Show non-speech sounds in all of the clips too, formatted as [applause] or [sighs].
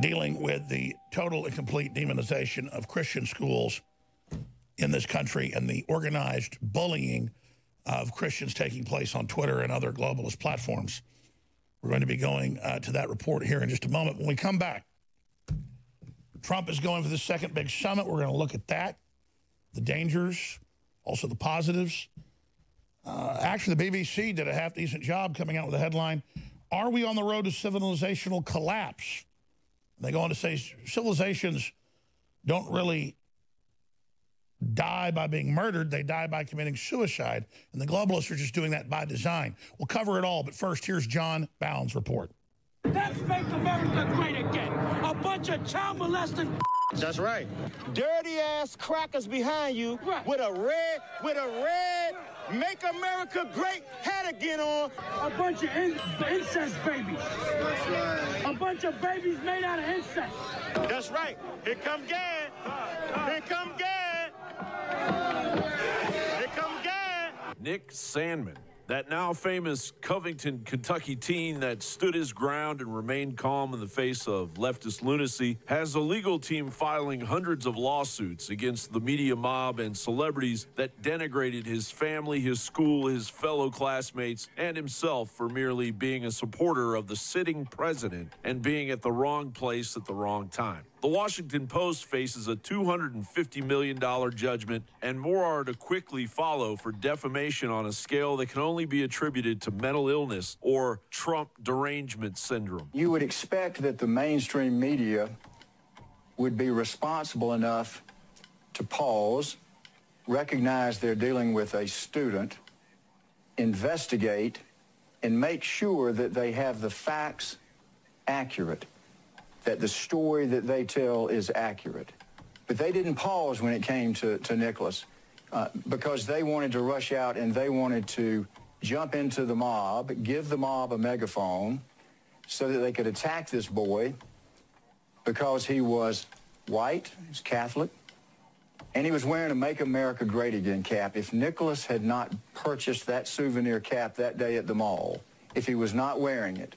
dealing with the total and complete demonization of Christian schools in this country and the organized bullying of Christians taking place on Twitter and other globalist platforms. We're going to be going uh, to that report here in just a moment. When we come back, Trump is going for the second big summit. We're going to look at that, the dangers, also the positives. Uh, actually, the BBC did a half-decent job coming out with a headline, Are we on the road to civilizational collapse? They go on to say civilizations don't really die by being murdered. They die by committing suicide. And the globalists are just doing that by design. We'll cover it all. But first, here's John Bowne's report. Let's make America great again. A bunch of child molesting. [laughs] That's right. Dirty ass crackers behind you right. with a red, with a red Make America Great hat again on. A bunch of in incest babies. That's right. A bunch of babies made out of incest. That's right. Here come Gad. Here come Gad. Here come Gad. Nick Sandmann that now famous Covington, Kentucky teen that stood his ground and remained calm in the face of leftist lunacy has a legal team filing hundreds of lawsuits against the media mob and celebrities that denigrated his family, his school, his fellow classmates, and himself for merely being a supporter of the sitting president and being at the wrong place at the wrong time. The Washington Post faces a $250 million judgment, and more are to quickly follow for defamation on a scale that can only be attributed to mental illness or Trump derangement syndrome. You would expect that the mainstream media would be responsible enough to pause, recognize they're dealing with a student, investigate, and make sure that they have the facts accurate that the story that they tell is accurate. But they didn't pause when it came to, to Nicholas uh, because they wanted to rush out and they wanted to jump into the mob, give the mob a megaphone so that they could attack this boy because he was white, he's Catholic, and he was wearing a Make America Great Again cap. If Nicholas had not purchased that souvenir cap that day at the mall, if he was not wearing it,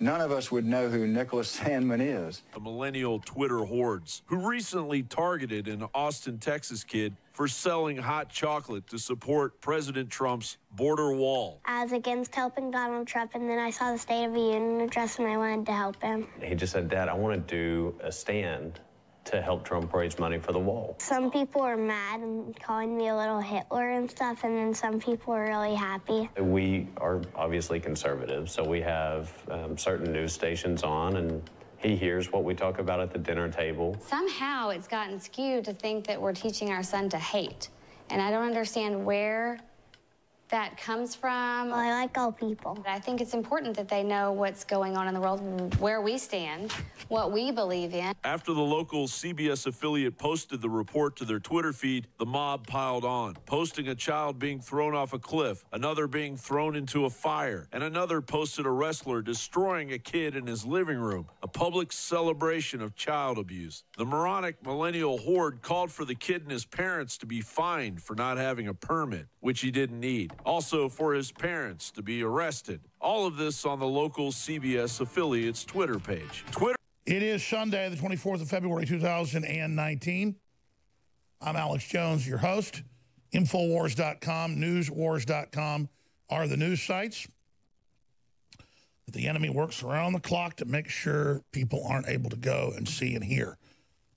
none of us would know who Nicholas [laughs] Sandmann is. The millennial Twitter hordes who recently targeted an Austin, Texas kid for selling hot chocolate to support President Trump's border wall. I was against helping Donald Trump, and then I saw the State of the Union address, and I wanted to help him. He just said, Dad, I want to do a stand to help Trump raise money for the wall. Some people are mad and calling me a little Hitler and stuff, and then some people are really happy. We are obviously conservative, so we have um, certain news stations on, and he hears what we talk about at the dinner table. Somehow it's gotten skewed to think that we're teaching our son to hate. And I don't understand where that comes from. Well, I like all people. I think it's important that they know what's going on in the world, where we stand, what we believe in. After the local CBS affiliate posted the report to their Twitter feed, the mob piled on, posting a child being thrown off a cliff, another being thrown into a fire, and another posted a wrestler destroying a kid in his living room, a public celebration of child abuse. The moronic millennial horde called for the kid and his parents to be fined for not having a permit, which he didn't need also for his parents to be arrested. All of this on the local CBS affiliate's Twitter page. Twitter. It is Sunday, the 24th of February, 2019. I'm Alex Jones, your host. Infowars.com, newswars.com are the news sites. The enemy works around the clock to make sure people aren't able to go and see and hear.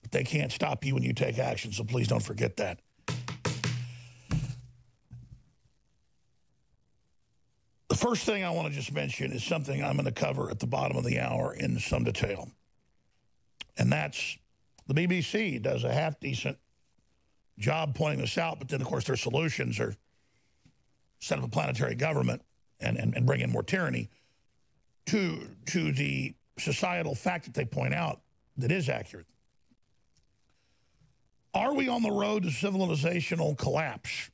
But they can't stop you when you take action, so please don't forget that. The first thing I want to just mention is something I'm going to cover at the bottom of the hour in some detail. And that's the BBC does a half-decent job pointing this out, but then, of course, their solutions are set up a planetary government and, and, and bring in more tyranny to, to the societal fact that they point out that is accurate. Are we on the road to civilizational collapse?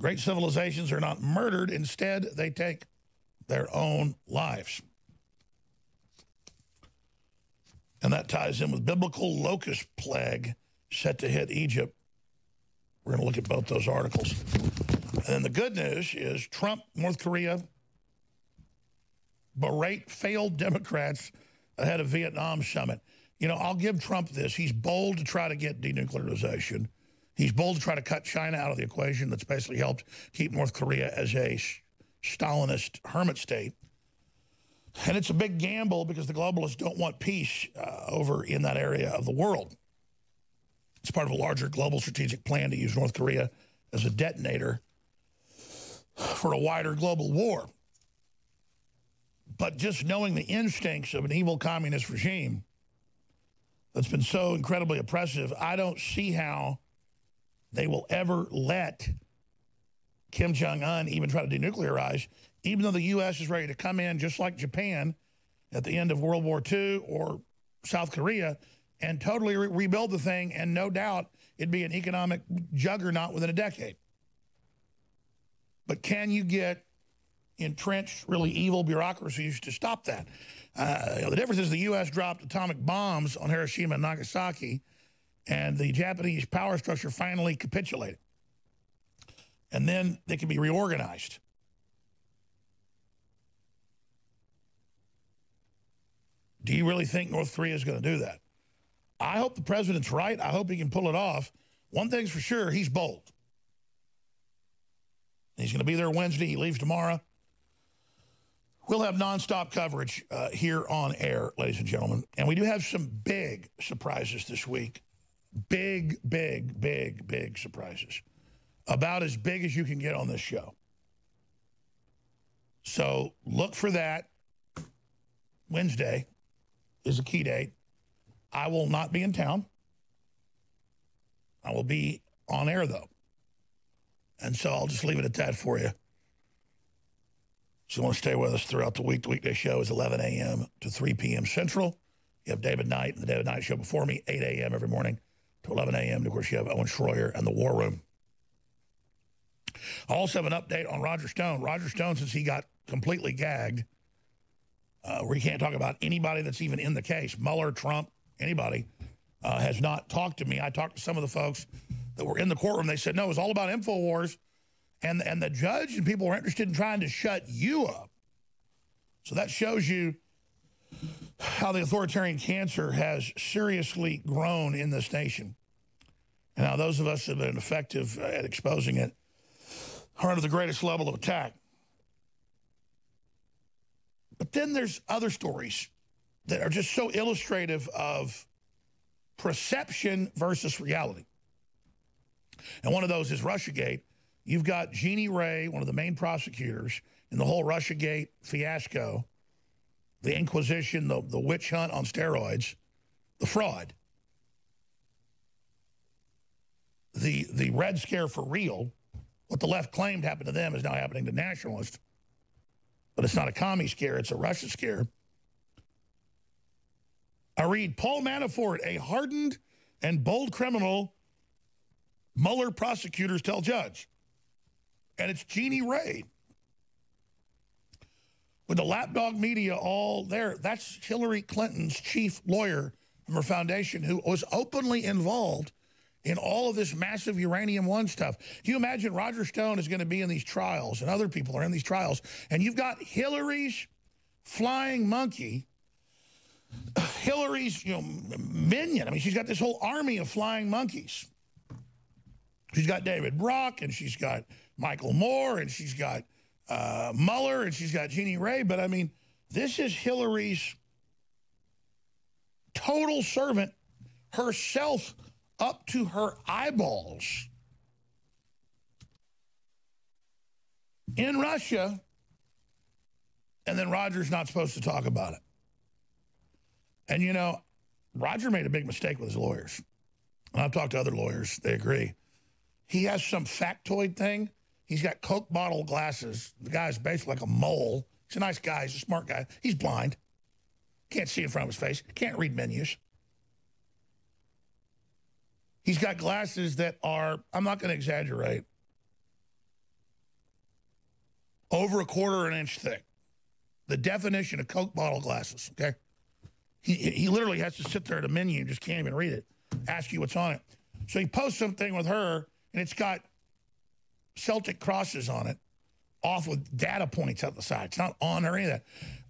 Great civilizations are not murdered. Instead, they take their own lives. And that ties in with biblical locust plague set to hit Egypt. We're going to look at both those articles. And then the good news is Trump, North Korea, berate failed Democrats ahead of Vietnam summit. You know, I'll give Trump this. He's bold to try to get denuclearization. He's bold to try to cut China out of the equation that's basically helped keep North Korea as a Stalinist hermit state. And it's a big gamble because the globalists don't want peace uh, over in that area of the world. It's part of a larger global strategic plan to use North Korea as a detonator for a wider global war. But just knowing the instincts of an evil communist regime that's been so incredibly oppressive, I don't see how they will ever let Kim Jong-un even try to denuclearize, even though the U.S. is ready to come in just like Japan at the end of World War II or South Korea and totally re rebuild the thing, and no doubt it'd be an economic juggernaut within a decade. But can you get entrenched, really evil bureaucracies to stop that? Uh, you know, the difference is the U.S. dropped atomic bombs on Hiroshima and Nagasaki, and the Japanese power structure finally capitulated. And then they can be reorganized. Do you really think North Korea is going to do that? I hope the president's right. I hope he can pull it off. One thing's for sure, he's bold. He's going to be there Wednesday. He leaves tomorrow. We'll have nonstop coverage uh, here on air, ladies and gentlemen. And we do have some big surprises this week. Big, big, big, big surprises. About as big as you can get on this show. So look for that. Wednesday is a key date. I will not be in town. I will be on air, though. And so I'll just leave it at that for you. So you want to stay with us throughout the week. The weekday show is 11 a.m. to 3 p.m. Central. You have David Knight and the David Knight Show before me, 8 a.m. every morning to 11 a.m. Of course, you have Owen Schroyer and the War Room. I also have an update on Roger Stone. Roger Stone, since he got completely gagged, uh, where he can't talk about anybody that's even in the case, Mueller, Trump, anybody, uh, has not talked to me. I talked to some of the folks that were in the courtroom. They said, no, it was all about InfoWars. And, and the judge and people were interested in trying to shut you up. So that shows you how the authoritarian cancer has seriously grown in this nation. And how those of us that have been effective at exposing it are under the greatest level of attack. But then there's other stories that are just so illustrative of perception versus reality. And one of those is Russiagate. You've got Jeannie Rhee, one of the main prosecutors in the whole Russiagate fiasco, the Inquisition, the, the witch hunt on steroids, the fraud, the, the Red Scare for real. What the left claimed happened to them is now happening to nationalists. But it's not a commie scare, it's a Russia scare. I read Paul Manafort, a hardened and bold criminal, Mueller prosecutors tell judge. And it's Jeannie Rhee. With the lapdog media all there, that's Hillary Clinton's chief lawyer from her foundation who was openly involved in all of this massive uranium one stuff. Can you imagine Roger Stone is going to be in these trials and other people are in these trials and you've got Hillary's flying monkey [clears throat] Hillary's you know, minion. I mean, she's got this whole army of flying monkeys. She's got David Brock, and she's got Michael Moore, and she's got uh, Mueller, and she's got Jeannie Rhee. But, I mean, this is Hillary's total servant, herself up to her eyeballs. In Russia, and then Roger's not supposed to talk about it. And, you know, Roger made a big mistake with his lawyers. And I've talked to other lawyers. They agree. He has some factoid thing. He's got Coke bottle glasses. The guy's basically like a mole. He's a nice guy. He's a smart guy. He's blind. Can't see in front of his face. Can't read menus. He's got glasses that are, I'm not going to exaggerate, over a quarter an inch thick. The definition of Coke bottle glasses, okay? He, he literally has to sit there at a menu and just can't even read it, ask you what's on it. So he posts something with her, and it's got Celtic crosses on it, off with data points out the side. It's not on or any of that.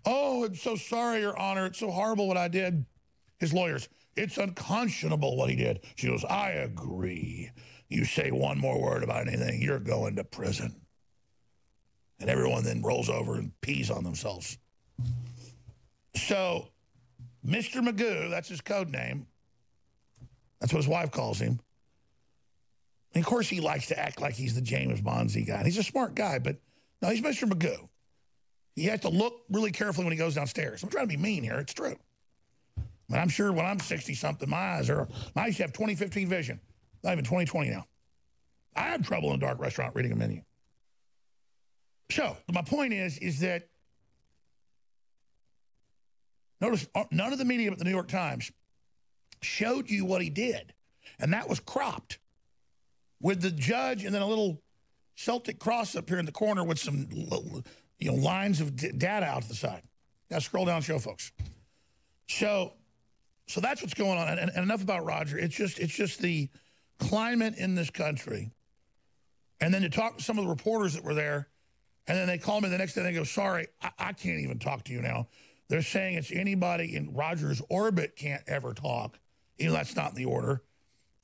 Oh, I'm so sorry, Your Honor. It's so horrible what I did. His lawyers, it's unconscionable what he did. She goes, I agree. You say one more word about anything, you're going to prison. And everyone then rolls over and pees on themselves. So, Mr. Magoo, that's his code name. That's what his wife calls him. And of course, he likes to act like he's the James Bonzi guy. And he's a smart guy, but no, he's Mr. Magoo. He has to look really carefully when he goes downstairs. I'm trying to be mean here. It's true. I'm sure when I'm 60-something, my eyes are... I used to have 2015 vision. Not even 2020 now. I have trouble in a dark restaurant reading a menu. So, my point is, is that notice uh, none of the media but the New York Times showed you what he did. And that was cropped with the judge and then a little Celtic cross up here in the corner with some you know lines of data out to the side. Now scroll down, show folks. So, so that's what's going on. And, and enough about Roger. It's just it's just the climate in this country. And then to talk to some of the reporters that were there, and then they call me the next day and they go, sorry, I, I can't even talk to you now. They're saying it's anybody in Roger's orbit can't ever talk. You know, that's not in the order.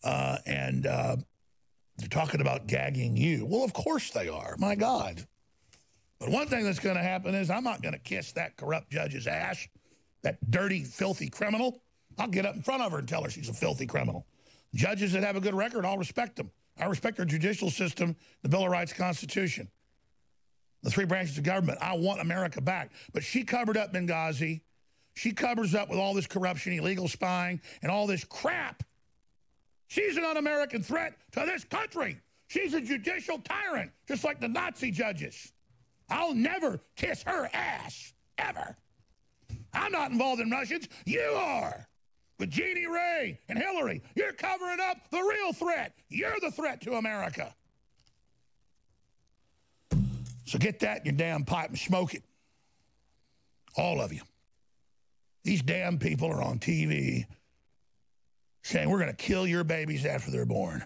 Uh, and uh, they're talking about gagging you. Well, of course they are. My God. But one thing that's going to happen is I'm not going to kiss that corrupt judge's ass, that dirty, filthy criminal. I'll get up in front of her and tell her she's a filthy criminal. Judges that have a good record, I'll respect them. I respect our judicial system, the Bill of Rights, Constitution, the three branches of government. I want America back. But she covered up Benghazi. She covers up with all this corruption, illegal spying, and all this crap She's an un-American threat to this country. She's a judicial tyrant, just like the Nazi judges. I'll never kiss her ass, ever. I'm not involved in Russians. You are. With Jeannie Rhee and Hillary, you're covering up the real threat. You're the threat to America. So get that in your damn pipe and smoke it. All of you. These damn people are on TV saying we're going to kill your babies after they're born.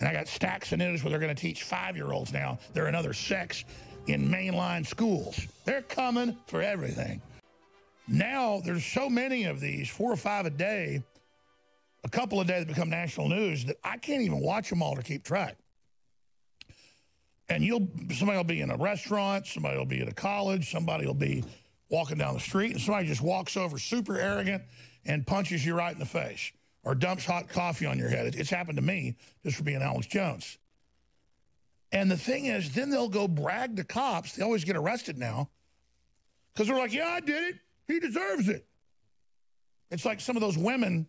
And I got stacks of news where they're going to teach five-year-olds now they're another sex in mainline schools. They're coming for everything. Now there's so many of these, four or five a day, a couple a day that become national news that I can't even watch them all to keep track. And you'll somebody will be in a restaurant, somebody will be at a college, somebody will be walking down the street, and somebody just walks over super arrogant and punches you right in the face or dumps hot coffee on your head. It's happened to me just for being Alex Jones. And the thing is, then they'll go brag to cops. They always get arrested now because they're like, yeah, I did it. He deserves it. It's like some of those women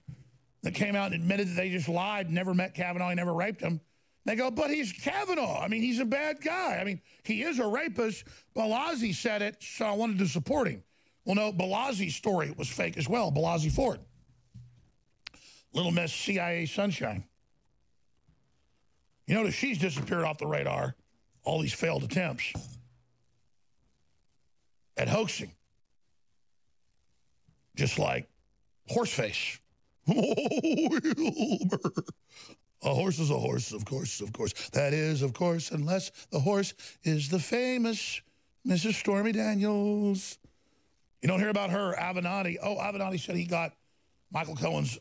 that came out and admitted that they just lied, never met Kavanaugh, he never raped him. They go, but he's Kavanaugh. I mean, he's a bad guy. I mean, he is a rapist. Blasey said it, so I wanted to support him. Well, no, Blasey's story was fake as well, Blasey Ford. Little Miss CIA Sunshine. You notice she's disappeared off the radar, all these failed attempts at hoaxing. Just like Horseface. [laughs] a horse is a horse, of course, of course. That is, of course, unless the horse is the famous Mrs. Stormy Daniels. You don't hear about her, Avenatti. Oh, Avenatti said he got Michael Cohen's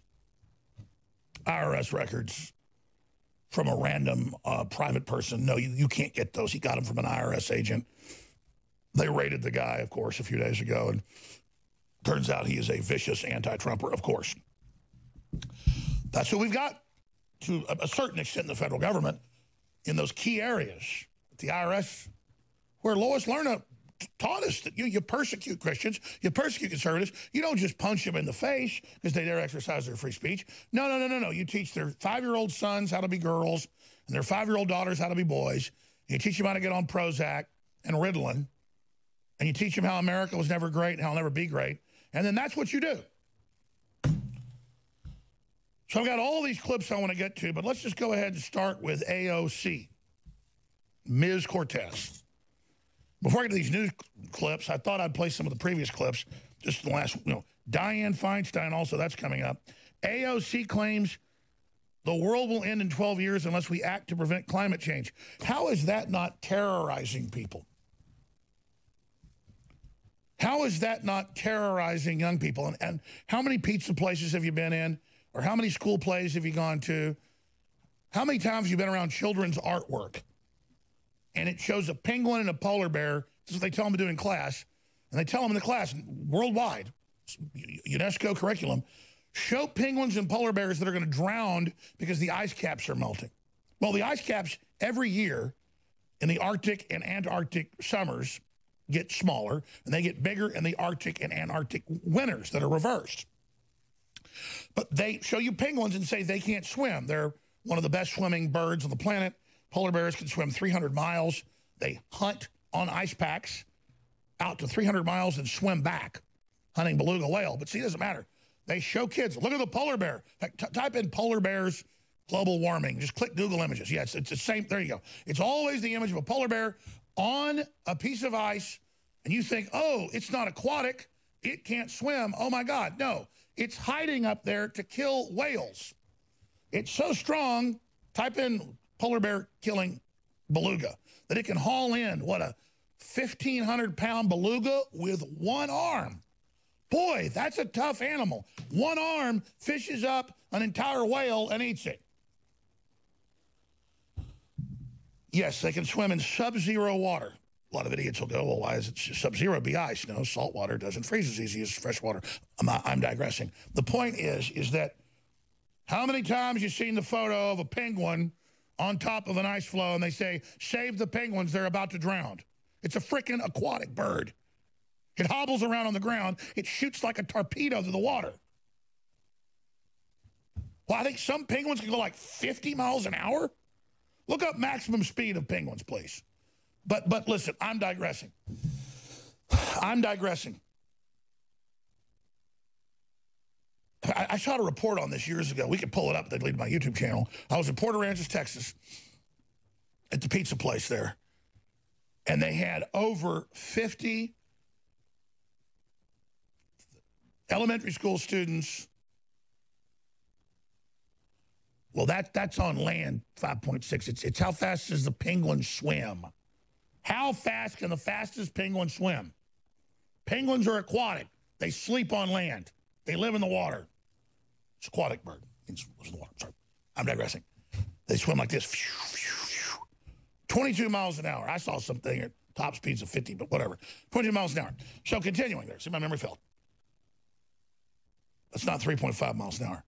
IRS records from a random uh, private person. No, you, you can't get those. He got them from an IRS agent. They raided the guy, of course, a few days ago, and turns out he is a vicious anti-Trumper, of course. That's who we've got to a, a certain extent in the federal government in those key areas. The IRS, where Lois Lerner taught us that you, you persecute Christians, you persecute conservatives. You don't just punch them in the face because they dare exercise their free speech. No, no, no, no, no. You teach their five-year-old sons how to be girls and their five-year-old daughters how to be boys. You teach them how to get on Prozac and Ritalin. And you teach them how America was never great and how it'll never be great. And then that's what you do. So I've got all these clips I want to get to, but let's just go ahead and start with AOC, Ms. Cortez. Before I get to these news clips, I thought I'd play some of the previous clips, just the last, you know, Dianne Feinstein also, that's coming up. AOC claims the world will end in 12 years unless we act to prevent climate change. How is that not terrorizing people? How is that not terrorizing young people? And, and how many pizza places have you been in? Or how many school plays have you gone to? How many times have you been around children's artwork? And it shows a penguin and a polar bear. This is what they tell them to do in class. And they tell them in the class, worldwide, UNESCO curriculum, show penguins and polar bears that are going to drown because the ice caps are melting. Well, the ice caps every year in the Arctic and Antarctic summers get smaller, and they get bigger in the Arctic and Antarctic winters that are reversed. But they show you penguins and say they can't swim. They're one of the best swimming birds on the planet. Polar bears can swim 300 miles. They hunt on ice packs out to 300 miles and swim back, hunting beluga whale. But see, it doesn't matter. They show kids, look at the polar bear. type in polar bears global warming. Just click Google images. Yes, it's the same. There you go. It's always the image of a polar bear on a piece of ice, and you think, oh, it's not aquatic. It can't swim. Oh, my God. No, it's hiding up there to kill whales. It's so strong, type in polar bear killing beluga, that it can haul in, what, a 1,500-pound beluga with one arm. Boy, that's a tough animal. One arm fishes up an entire whale and eats it. Yes, they can swim in sub-zero water. A lot of idiots will go, well, why is it sub-zero? Be ice. No, salt water doesn't freeze as easy as fresh water. I'm, I'm digressing. The point is, is that how many times you've seen the photo of a penguin on top of an ice floe and they say, save the penguins, they're about to drown. It's a freaking aquatic bird. It hobbles around on the ground. It shoots like a torpedo through the water. Well, I think some penguins can go like 50 miles an hour. Look up maximum speed of penguins, please. But, but listen, I'm digressing. I'm digressing. I, I shot a report on this years ago. We could pull it up. They deleted my YouTube channel. I was in Port Aransas, Texas, at the pizza place there. And they had over 50 elementary school students. Well, that that's on land, 5.6. It's, it's how fast does the penguin swim? How fast can the fastest penguin swim? Penguins are aquatic. They sleep on land. They live in the water. It's aquatic bird. It's, in the water. Sorry. I'm digressing. They swim like this. 22 miles an hour. I saw something at top speeds of 50, but whatever. 22 miles an hour. So continuing there. See, my memory failed. That's not 3.5 miles an hour.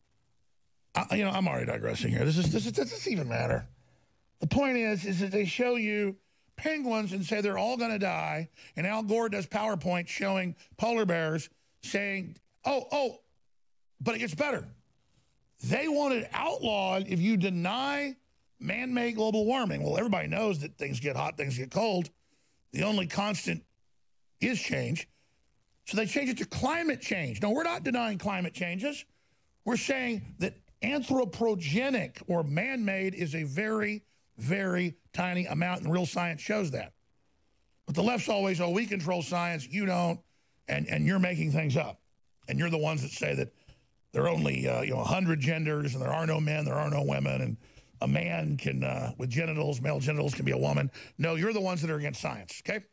I, you know, I'm already digressing here. This is this is, this even matter? The point is, is that they show you penguins and say they're all going to die, and Al Gore does PowerPoint showing polar bears saying, oh, oh, but it gets better. They want it outlawed if you deny man-made global warming. Well, everybody knows that things get hot, things get cold. The only constant is change. So they change it to climate change. No, we're not denying climate changes. We're saying that anthropogenic or man-made is a very, very tiny amount, and real science shows that. But the left's always, oh, we control science, you don't, and, and you're making things up. And you're the ones that say that there are only, uh, you know, 100 genders, and there are no men, there are no women, and a man can, uh, with genitals, male genitals, can be a woman. No, you're the ones that are against science, okay?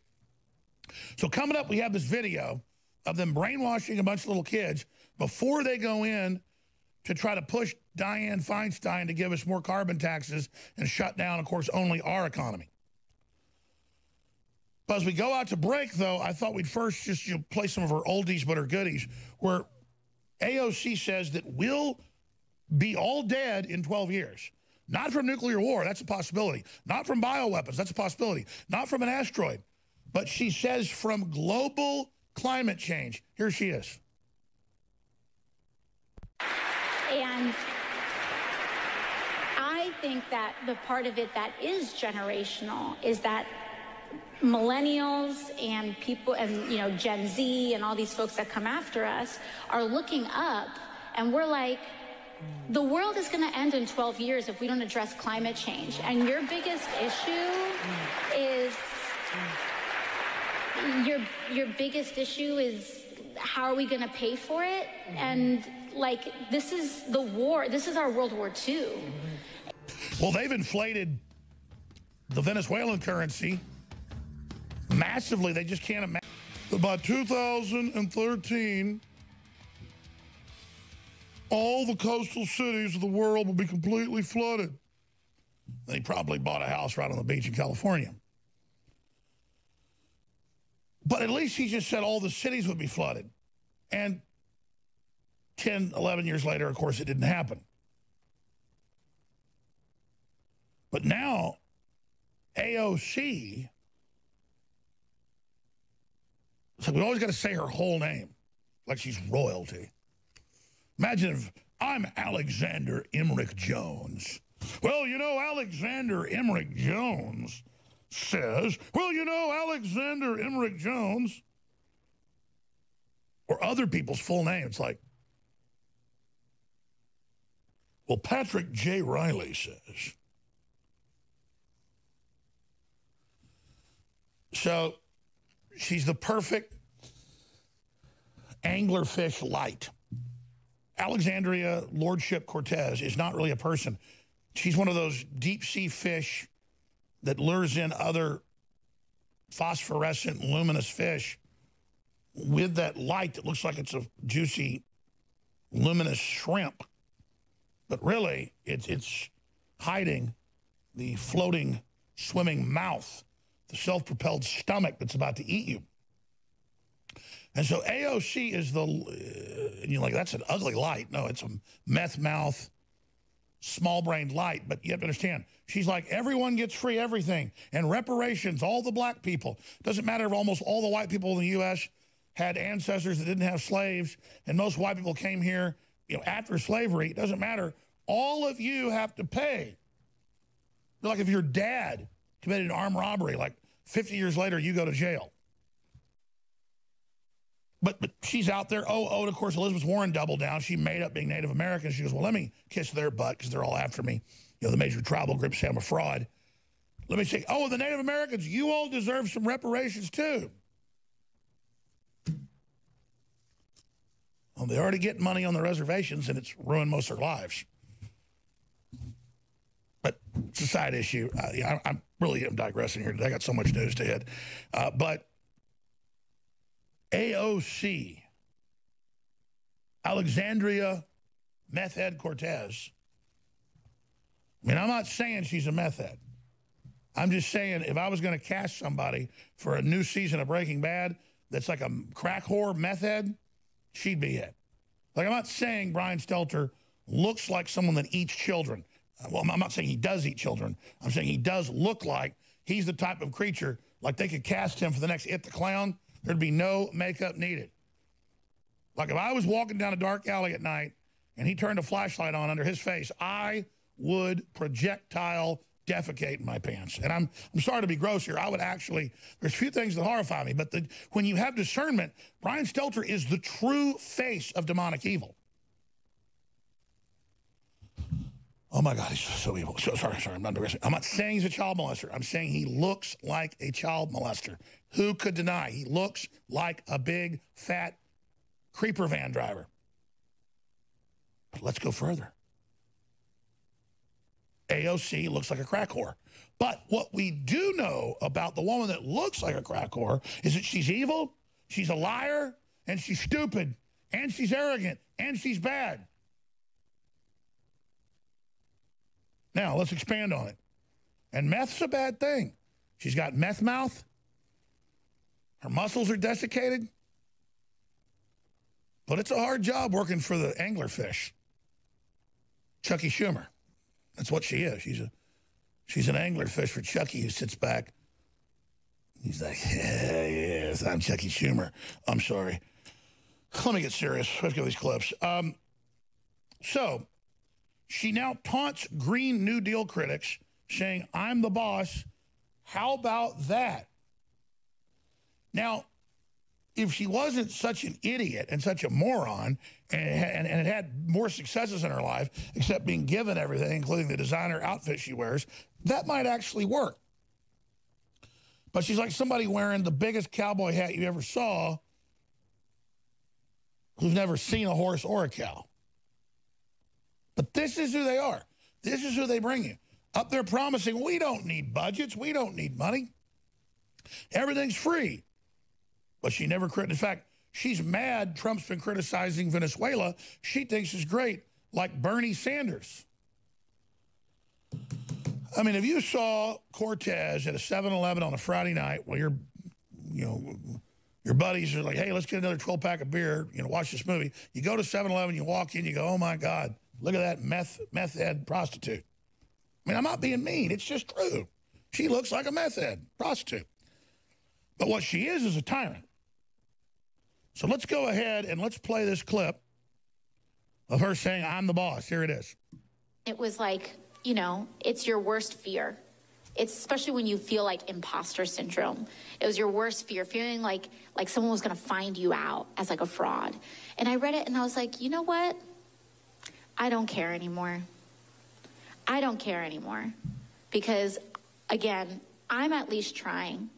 So coming up, we have this video of them brainwashing a bunch of little kids before they go in to try to push Dianne Feinstein to give us more carbon taxes and shut down, of course, only our economy. But as we go out to break, though, I thought we'd first just you know, play some of our oldies but our goodies, where AOC says that we'll be all dead in 12 years. Not from nuclear war, that's a possibility. Not from bioweapons, that's a possibility. Not from an asteroid. But she says from global climate change. Here she is. And I think that the part of it that is generational is that millennials and people and you know Gen Z and all these folks that come after us are looking up and we're like the world is going to end in 12 years if we don't address climate change and your biggest issue is your your biggest issue is how are we going to pay for it? Mm-hmm. And like this is the war. This is our World War II. Well, they've inflated the Venezuelan currency massively. They just can't imagine. by 2013, all the coastal cities of the world will be completely flooded. They probably bought a house right on the beach in California. But at least he just said all the cities would be flooded. And 10, 11 years later, of course, it didn't happen. But now, AOC, so we always got to say her whole name, like she's royalty. Imagine if I'm Alexander Emric Jones. Well, you know, Alexander Emric Jones says, well, you know, Alexander Emric Jones, or other people's full names, like, well, Patrick J. Riley says. So she's the perfect anglerfish light. Alexandria Lordship Cortez is not really a person. She's one of those deep sea fish that lures in other phosphorescent luminous fish with that light that looks like it's a juicy luminous shrimp. But really, it's, it's hiding the floating, swimming mouth, the self-propelled stomach that's about to eat you. And so AOC is the, uh, you're like, that's an ugly light. No, it's a meth mouth, small-brained light. But you have to understand, she's like, everyone gets free everything. And reparations, all the black people. Doesn't matter if almost all the white people in the U.S. had ancestors that didn't have slaves, and most white people came here you know, after slavery. It doesn't matter. All of you have to pay. Like if your dad committed an armed robbery, like 50 years later, you go to jail. But, but she's out there. Oh, oh, and of course, Elizabeth Warren doubled down. She made up being Native American. She goes, well, let me kiss their butt because they're all after me. You know, the major tribal groups say I'm a fraud. Let me say, oh, the Native Americans, you all deserve some reparations too. Well, they already get money on the reservations, and it's ruined most of their lives. But it's a side issue. I, I really am digressing here. I got so much news to hit. Uh, but AOC, Alexandria Meth Head Cortez. I mean, I'm not saying she's a meth head. I'm just saying if I was going to cast somebody for a new season of Breaking Bad that's like a crack whore meth head, she'd be it. Like, I'm not saying Brian Stelter looks like someone that eats children. Uh, well, I'm not saying he does eat children. I'm saying he does look like he's the type of creature, like they could cast him for the next It the Clown, There'd be no makeup needed. Like if I was walking down a dark alley at night and he turned a flashlight on under his face, I would projectile defecate in my pants. And I'm I'm sorry to be gross here. I would actually, there's a few things that horrify me, but the, when you have discernment, Brian Stelter is the true face of demonic evil. Oh my God, he's so evil. So sorry, sorry, I'm not digressing. I'm not saying he's a child molester. I'm saying he looks like a child molester. Who could deny? He looks like a big, fat creeper van driver. But let's go further. AOC looks like a crack whore. But what we do know about the woman that looks like a crack whore is that she's evil, she's a liar, and she's stupid, and she's arrogant, and she's bad. Now, let's expand on it. And meth's a bad thing. She's got meth mouth. Her muscles are desiccated. But it's a hard job working for the anglerfish. Chucky Schumer. That's what she is. She's a she's an anglerfish for Chucky who sits back. He's like, [laughs] yeah, yes, I'm Chucky Schumer. I'm sorry. Let me get serious. Let's go these clips. Um, so she now taunts Green New Deal critics, saying, I'm the boss. How about that? Now, if she wasn't such an idiot and such a moron and, and, and had more successes in her life, except being given everything, including the designer outfit she wears, that might actually work. But she's like somebody wearing the biggest cowboy hat you ever saw who's never seen a horse or a cow. But this is who they are. This is who they bring you. Up there promising, we don't need budgets. We don't need money. Everything's free. But she never crit. In fact, she's mad Trump's been criticizing Venezuela. She thinks it's great, like Bernie Sanders. I mean, if you saw Cortez at a 7-Eleven on a Friday night while your, you know, your buddies are like, hey, let's get another 12-pack of beer, you know, watch this movie. You go to 7-Eleven, you walk in, you go, oh, my God, look at that meth, meth head prostitute. I mean, I'm not being mean. It's just true. She looks like a meth head prostitute. But what she is is a tyrant. So let's go ahead and let's play this clip of her saying, I'm the boss. Here it is. It was like, you know, it's your worst fear. It's especially when you feel like imposter syndrome. It was your worst fear, feeling like like someone was going to find you out as like a fraud. And I read it and I was like, you know what? I don't care anymore. I don't care anymore because again, I'm at least trying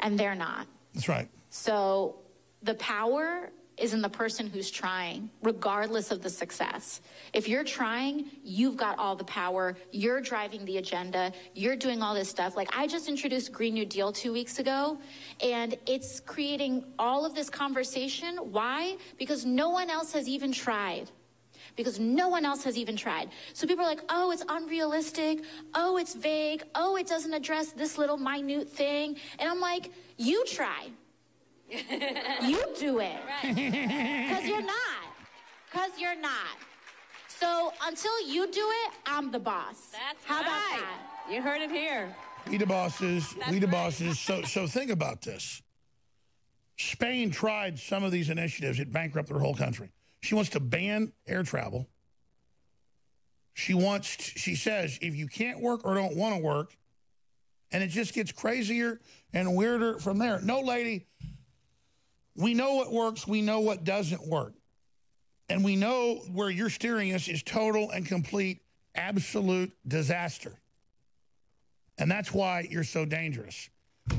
and they're not. That's right. So the power is in the person who's trying, regardless of the success. If you're trying, you've got all the power. You're driving the agenda. You're doing all this stuff. Like I just introduced Green New Deal two weeks ago, and it's creating all of this conversation. Why? Because no one else has even tried. Because no one else has even tried. So people are like, oh, it's unrealistic. Oh, it's vague. Oh, it doesn't address this little minute thing. And I'm like, you try you [laughs] do it. Because you're not. Because you're not. So until you do it, I'm the boss. That's How right. about that? You heard it here. We the bosses. That's we the right. bosses. So, [laughs] so think about this. Spain tried some of these initiatives. It bankrupted their whole country. She wants to ban air travel. She wants, she says, if you can't work or don't want to work, and it just gets crazier and weirder from there. No, lady, we know what works. We know what doesn't work. And we know where you're steering us is total and complete, absolute disaster. And that's why you're so dangerous.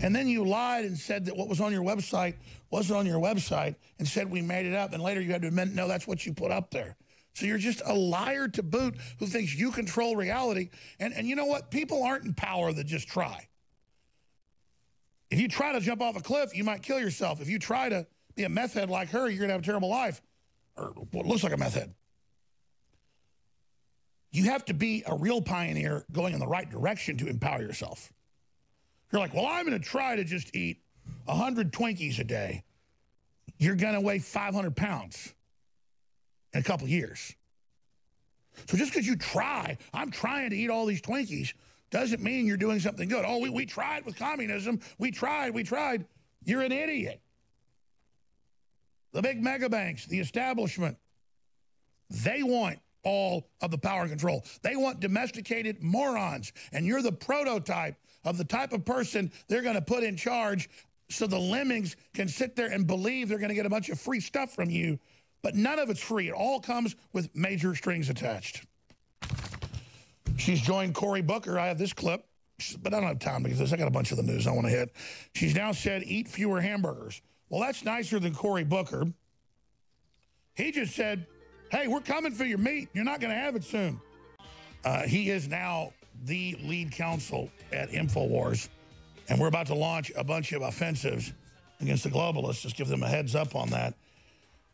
And then you lied and said that what was on your website wasn't on your website and said we made it up. And later you had to admit, no, that's what you put up there. So you're just a liar to boot who thinks you control reality. And, and you know what? People aren't in power that just try. If you try to jump off a cliff, you might kill yourself. If you try to be a meth head like her, you're going to have a terrible life. Or what looks like a meth head. You have to be a real pioneer going in the right direction to empower yourself. You're like, well, I'm going to try to just eat 100 Twinkies a day. You're going to weigh 500 pounds in a couple years. So just because you try, I'm trying to eat all these Twinkies, doesn't mean you're doing something good. Oh, we, we tried with communism. We tried, we tried. You're an idiot. The big mega banks, the establishment, they want all of the power and control. They want domesticated morons. And you're the prototype of the type of person they're going to put in charge so the lemmings can sit there and believe they're going to get a bunch of free stuff from you. But none of it's free. It all comes with major strings attached. She's joined Cory Booker. I have this clip, but I don't have time because I got a bunch of the news I want to hit. She's now said, eat fewer hamburgers. Well, that's nicer than Cory Booker. He just said, hey, we're coming for your meat. You're not going to have it soon. Uh, he is now the lead counsel at InfoWars, and we're about to launch a bunch of offensives against the globalists. Just give them a heads up on that.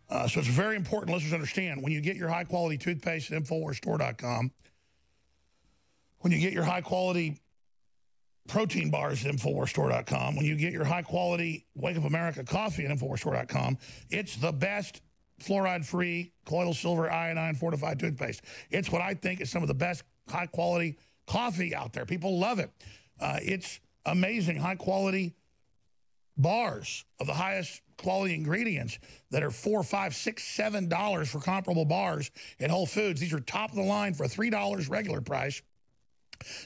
Uh, so it's very important listeners understand when you get your high quality toothpaste at InfoWarsStore.com, when you get your high quality protein bars at InfoWarsStore.com, when you get your high quality Wake Up America coffee at InfoWarsStore.com, it's the best fluoride free colloidal silver iodine fortified toothpaste. It's what I think is some of the best high quality coffee out there. People love it. Uh, it's amazing high quality bars of the highest quality ingredients that are four, five, six, seven dollars for comparable bars at Whole Foods. These are top of the line for three dollars regular price.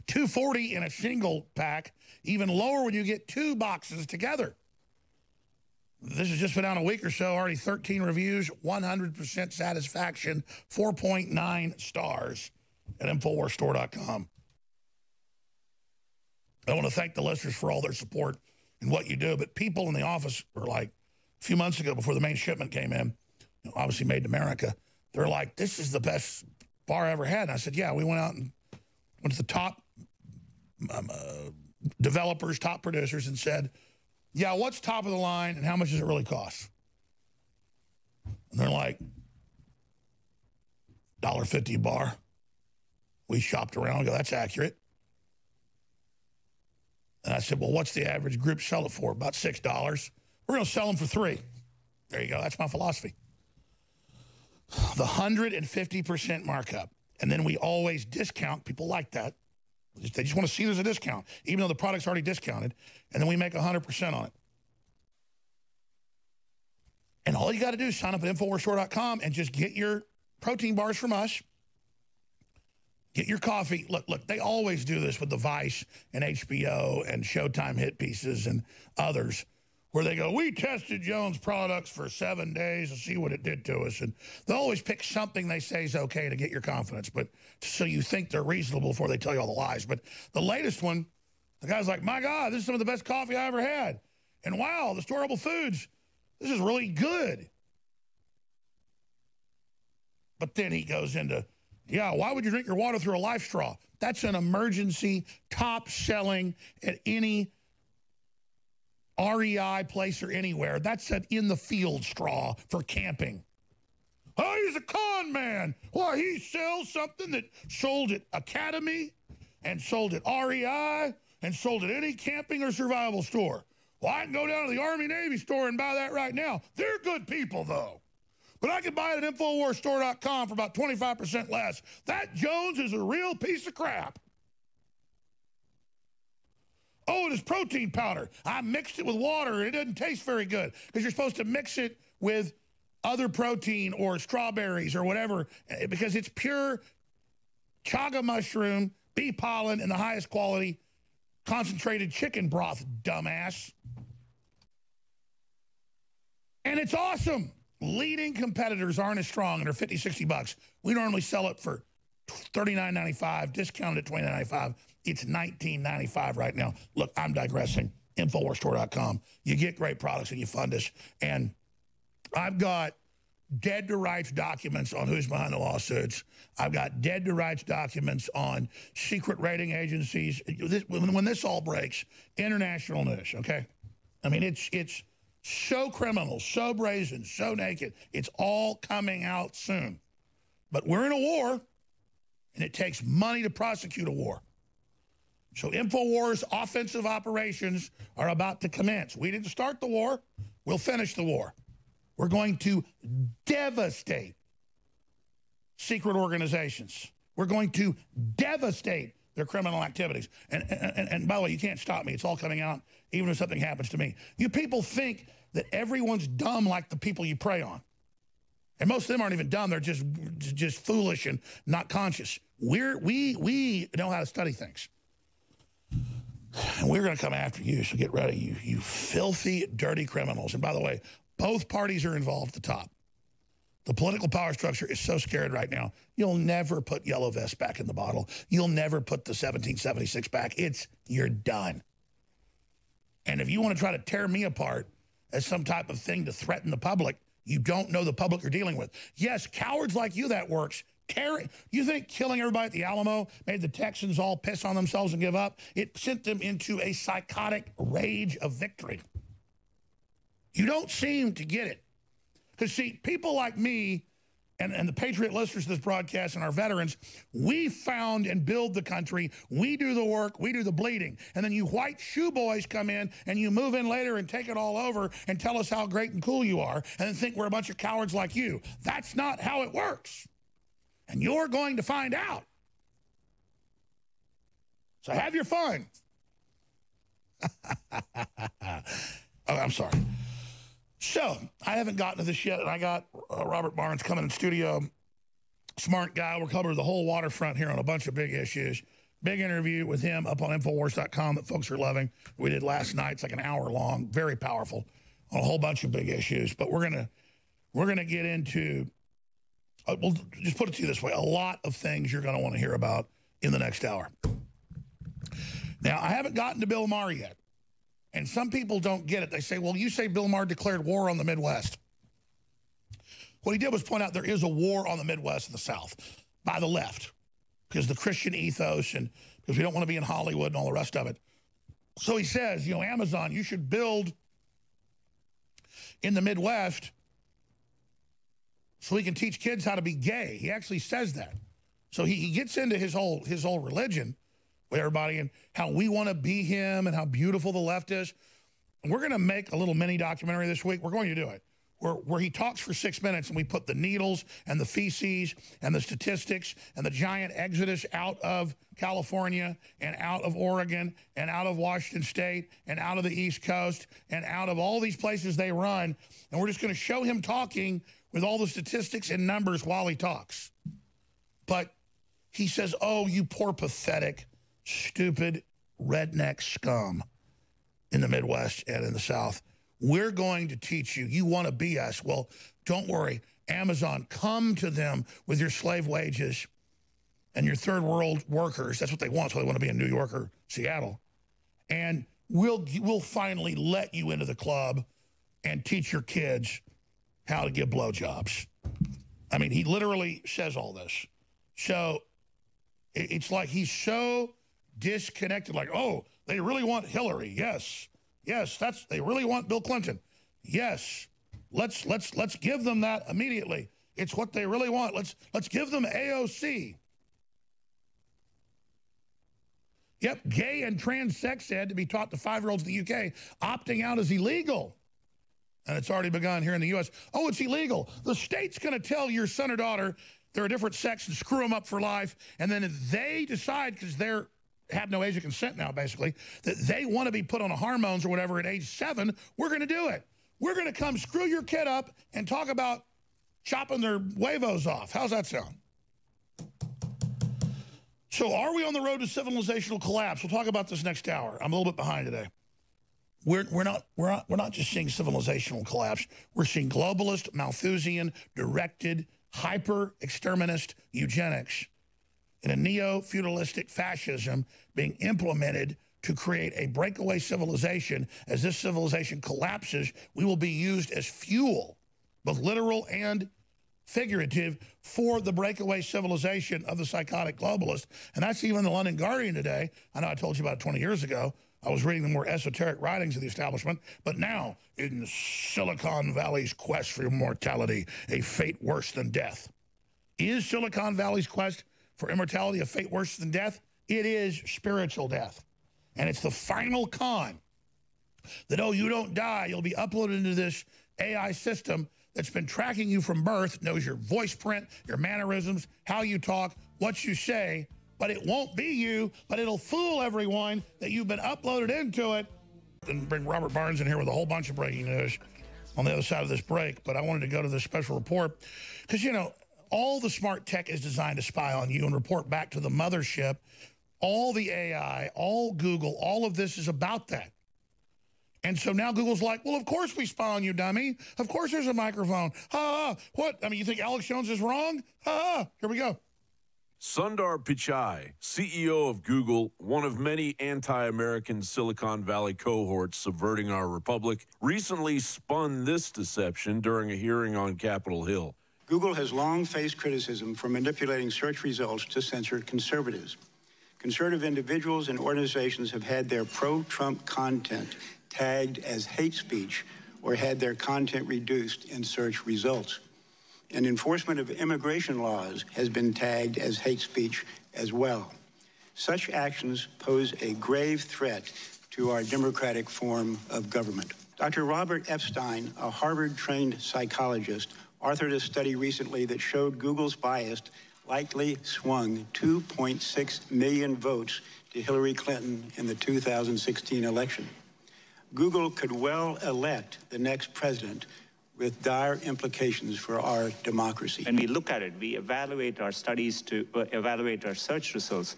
240 in a single pack, even lower when you get two boxes together. This has just been out a week or so, already 13 reviews, 100% satisfaction, 4.9 stars at InfoWarsStore.com. I want to thank the listeners for all their support and what you do, but people in the office were like, a few months ago before the main shipment came in, obviously made in America, they're like, this is the best bar I ever had. And I said, yeah, we went out and went to the top um, uh, developers, top producers, and said, yeah, what's top of the line and how much does it really cost? And they're like, $1.50 bar. We shopped around go, that's accurate. And I said, well, what's the average group sell it for? About $6. We're going to sell them for three. There you go. That's my philosophy. The 150% markup. And then we always discount. People like that. They just want to see there's a discount, even though the product's already discounted. And then we make 100% on it. And all you got to do is sign up at InfoWarsStore.com and just get your protein bars from us. Get your coffee. Look, look, they always do this with the Vice and HBO and Showtime hit pieces and others where they go, we tested Jones products for seven days to see what it did to us. And they always pick something they say is okay to get your confidence, but so you think they're reasonable before they tell you all the lies. But the latest one, the guy's like, my God, this is some of the best coffee I ever had. And wow, the storable foods, this is really good. But then he goes into, yeah, why would you drink your water through a LifeStraw? That's an emergency, top selling at any REI place or anywhere. That's an in the field straw for camping. Oh, he's a con man. Why, he sells something that sold at Academy and sold at REI and sold at any camping or survival store. Well, I can go down to the Army Navy store and buy that right now. They're good people, though. But I can buy it at InfoWarsStore.com for about 25% less. That Jones is a real piece of crap. Oh, it is protein powder. I mixed it with water. It doesn't taste very good because you're supposed to mix it with other protein or strawberries or whatever eh, because it's pure chaga mushroom, bee pollen, and the highest quality concentrated chicken broth, dumbass. And it's awesome. Leading competitors aren't as strong and are 50, 60 bucks. We normally sell it for $39.95, discounted at $29.95. It's $19.95 right now. Look, I'm digressing. Infowarsstore.com. You get great products and you fund us. And I've got dead to rights documents on who's behind the lawsuits. I've got dead to rights documents on secret rating agencies. This, when, when this all breaks, international news, okay? I mean, it's it's so criminal, so brazen, so naked. It's all coming out soon. But we're in a war, and it takes money to prosecute a war. So InfoWars offensive operations are about to commence. We didn't start the war. We'll finish the war. We're going to devastate secret organizations. We're going to devastate their criminal activities. And, and, and, by the way, you can't stop me. It's all coming out, even if something happens to me. You people think that everyone's dumb like the people you prey on. And most of them aren't even dumb. They're just just foolish and not conscious. We're, we, we know how to study things. And [sighs] we're going to come after you, so get ready, you, you filthy, dirty criminals. And by the way, both parties are involved at the top. The political power structure is so scared right now. You'll never put yellow vest back in the bottle. You'll never put the 1776 back. It's, you're done. And if you want to try to tear me apart as some type of thing to threaten the public, you don't know the public you're dealing with. Yes, cowards like you, that works. Tearing, you think killing everybody at the Alamo made the Texans all piss on themselves and give up? It sent them into a psychotic rage of victory. You don't seem to get it. Because, see, people like me and, and the Patriot listeners to this broadcast and our veterans, we found and build the country. We do the work. We do the bleeding. And then you white shoe boys come in and you move in later and take it all over and tell us how great and cool you are and then think we're a bunch of cowards like you. That's not how it works. And you're going to find out. So have your fun. [laughs] oh, I'm sorry. So I haven't gotten to this yet, and I got uh, Robert Barnes coming in studio. Smart guy. We're covering the whole waterfront here on a bunch of big issues. Big interview with him up on Infowars.com that folks are loving. We did last night. It's like an hour long, very powerful on a whole bunch of big issues. But we're gonna we're gonna get into. Uh, we'll just put it to you this way: a lot of things you're going to want to hear about in the next hour. Now, I haven't gotten to Bill Maher yet. And some people don't get it. They say, well, you say Bill Maher declared war on the Midwest. What he did was point out there is a war on the Midwest and the South by the left because the Christian ethos and because we don't want to be in Hollywood and all the rest of it. So he says, you know, Amazon, you should build in the Midwest so he can teach kids how to be gay. He actually says that. So he, he gets into his whole his whole religion with everybody and how we want to be him and how beautiful the left is. We're going to make a little mini documentary this week. We're going to do it. Where, where he talks for six minutes and we put the needles and the feces and the statistics and the giant exodus out of California and out of Oregon and out of Washington State and out of the East Coast and out of all these places they run. And we're just going to show him talking with all the statistics and numbers while he talks. But he says, oh, you poor, pathetic, stupid, redneck scum in the Midwest and in the South. We're going to teach you. You want to be us. Well, don't worry. Amazon, come to them with your slave wages and your third world workers. That's what they want. So they want to be in New York or Seattle. And we'll, we'll finally let you into the club and teach your kids how to give blowjobs. I mean, he literally says all this. So it's like he's so disconnected, like, oh, they really want Hillary. Yes. Yes, that's they really want Bill Clinton. Yes. Let's let's let's give them that immediately. It's what they really want. Let's let's give them AOC. Yep, gay and trans sex ed to be taught to five-year-olds in the UK. Opting out is illegal. And it's already begun here in the U.S. Oh, it's illegal. The state's going to tell your son or daughter they're a different sex and screw them up for life. And then if they decide, because they're have no age of consent now, basically, that they want to be put on hormones or whatever at age seven, we're going to do it. We're going to come screw your kid up and talk about chopping their huevos off. How's that sound? So are we on the road to civilizational collapse? We'll talk about this next hour. I'm a little bit behind today. We're, we're, not, we're, not, we're not just seeing civilizational collapse. We're seeing globalist, Malthusian, directed, hyper-exterminist eugenics in a neo-feudalistic fascism being implemented to create a breakaway civilization. As this civilization collapses, we will be used as fuel, both literal and figurative, for the breakaway civilization of the psychotic globalist. And that's even the London Guardian today. I know I told you about it 20 years ago. I was reading the more esoteric writings of the establishment. But now, in Silicon Valley's quest for immortality, a fate worse than death. Is Silicon Valley's quest for immortality, a fate worse than death, it is spiritual death. And it's the final con that, oh, you don't die. You'll be uploaded into this AI system that's been tracking you from birth, knows your voice print, your mannerisms, how you talk, what you say, but it won't be you, but it'll fool everyone that you've been uploaded into it. And bring Robert Barnes in here with a whole bunch of breaking news on the other side of this break. But I wanted to go to this special report because, you know, all the smart tech is designed to spy on you and report back to the mothership. All the AI, all Google, all of this is about that. And so now Google's like, well, of course we spy on you, dummy. Of course there's a microphone. Ha, ha. What? I mean, you think Alex Jones is wrong? Ha, ha. Here we go. Sundar Pichai, CEO of Google, one of many anti American Silicon Valley cohorts subverting our republic, recently spun this deception during a hearing on Capitol Hill. Google has long faced criticism for manipulating search results to censor conservatives. Conservative individuals and organizations have had their pro Trump content tagged as hate speech or had their content reduced in search results. And enforcement of immigration laws has been tagged as hate speech as well. Such actions pose a grave threat to our democratic form of government. Dr. Robert Epstein, a Harvard trained psychologist, authored a study recently that showed Google's bias likely swung 2.6 million votes to Hillary Clinton in the 2016 election. Google could well elect the next president with dire implications for our democracy. When we look at it, we evaluate our studies to uh, evaluate our search results.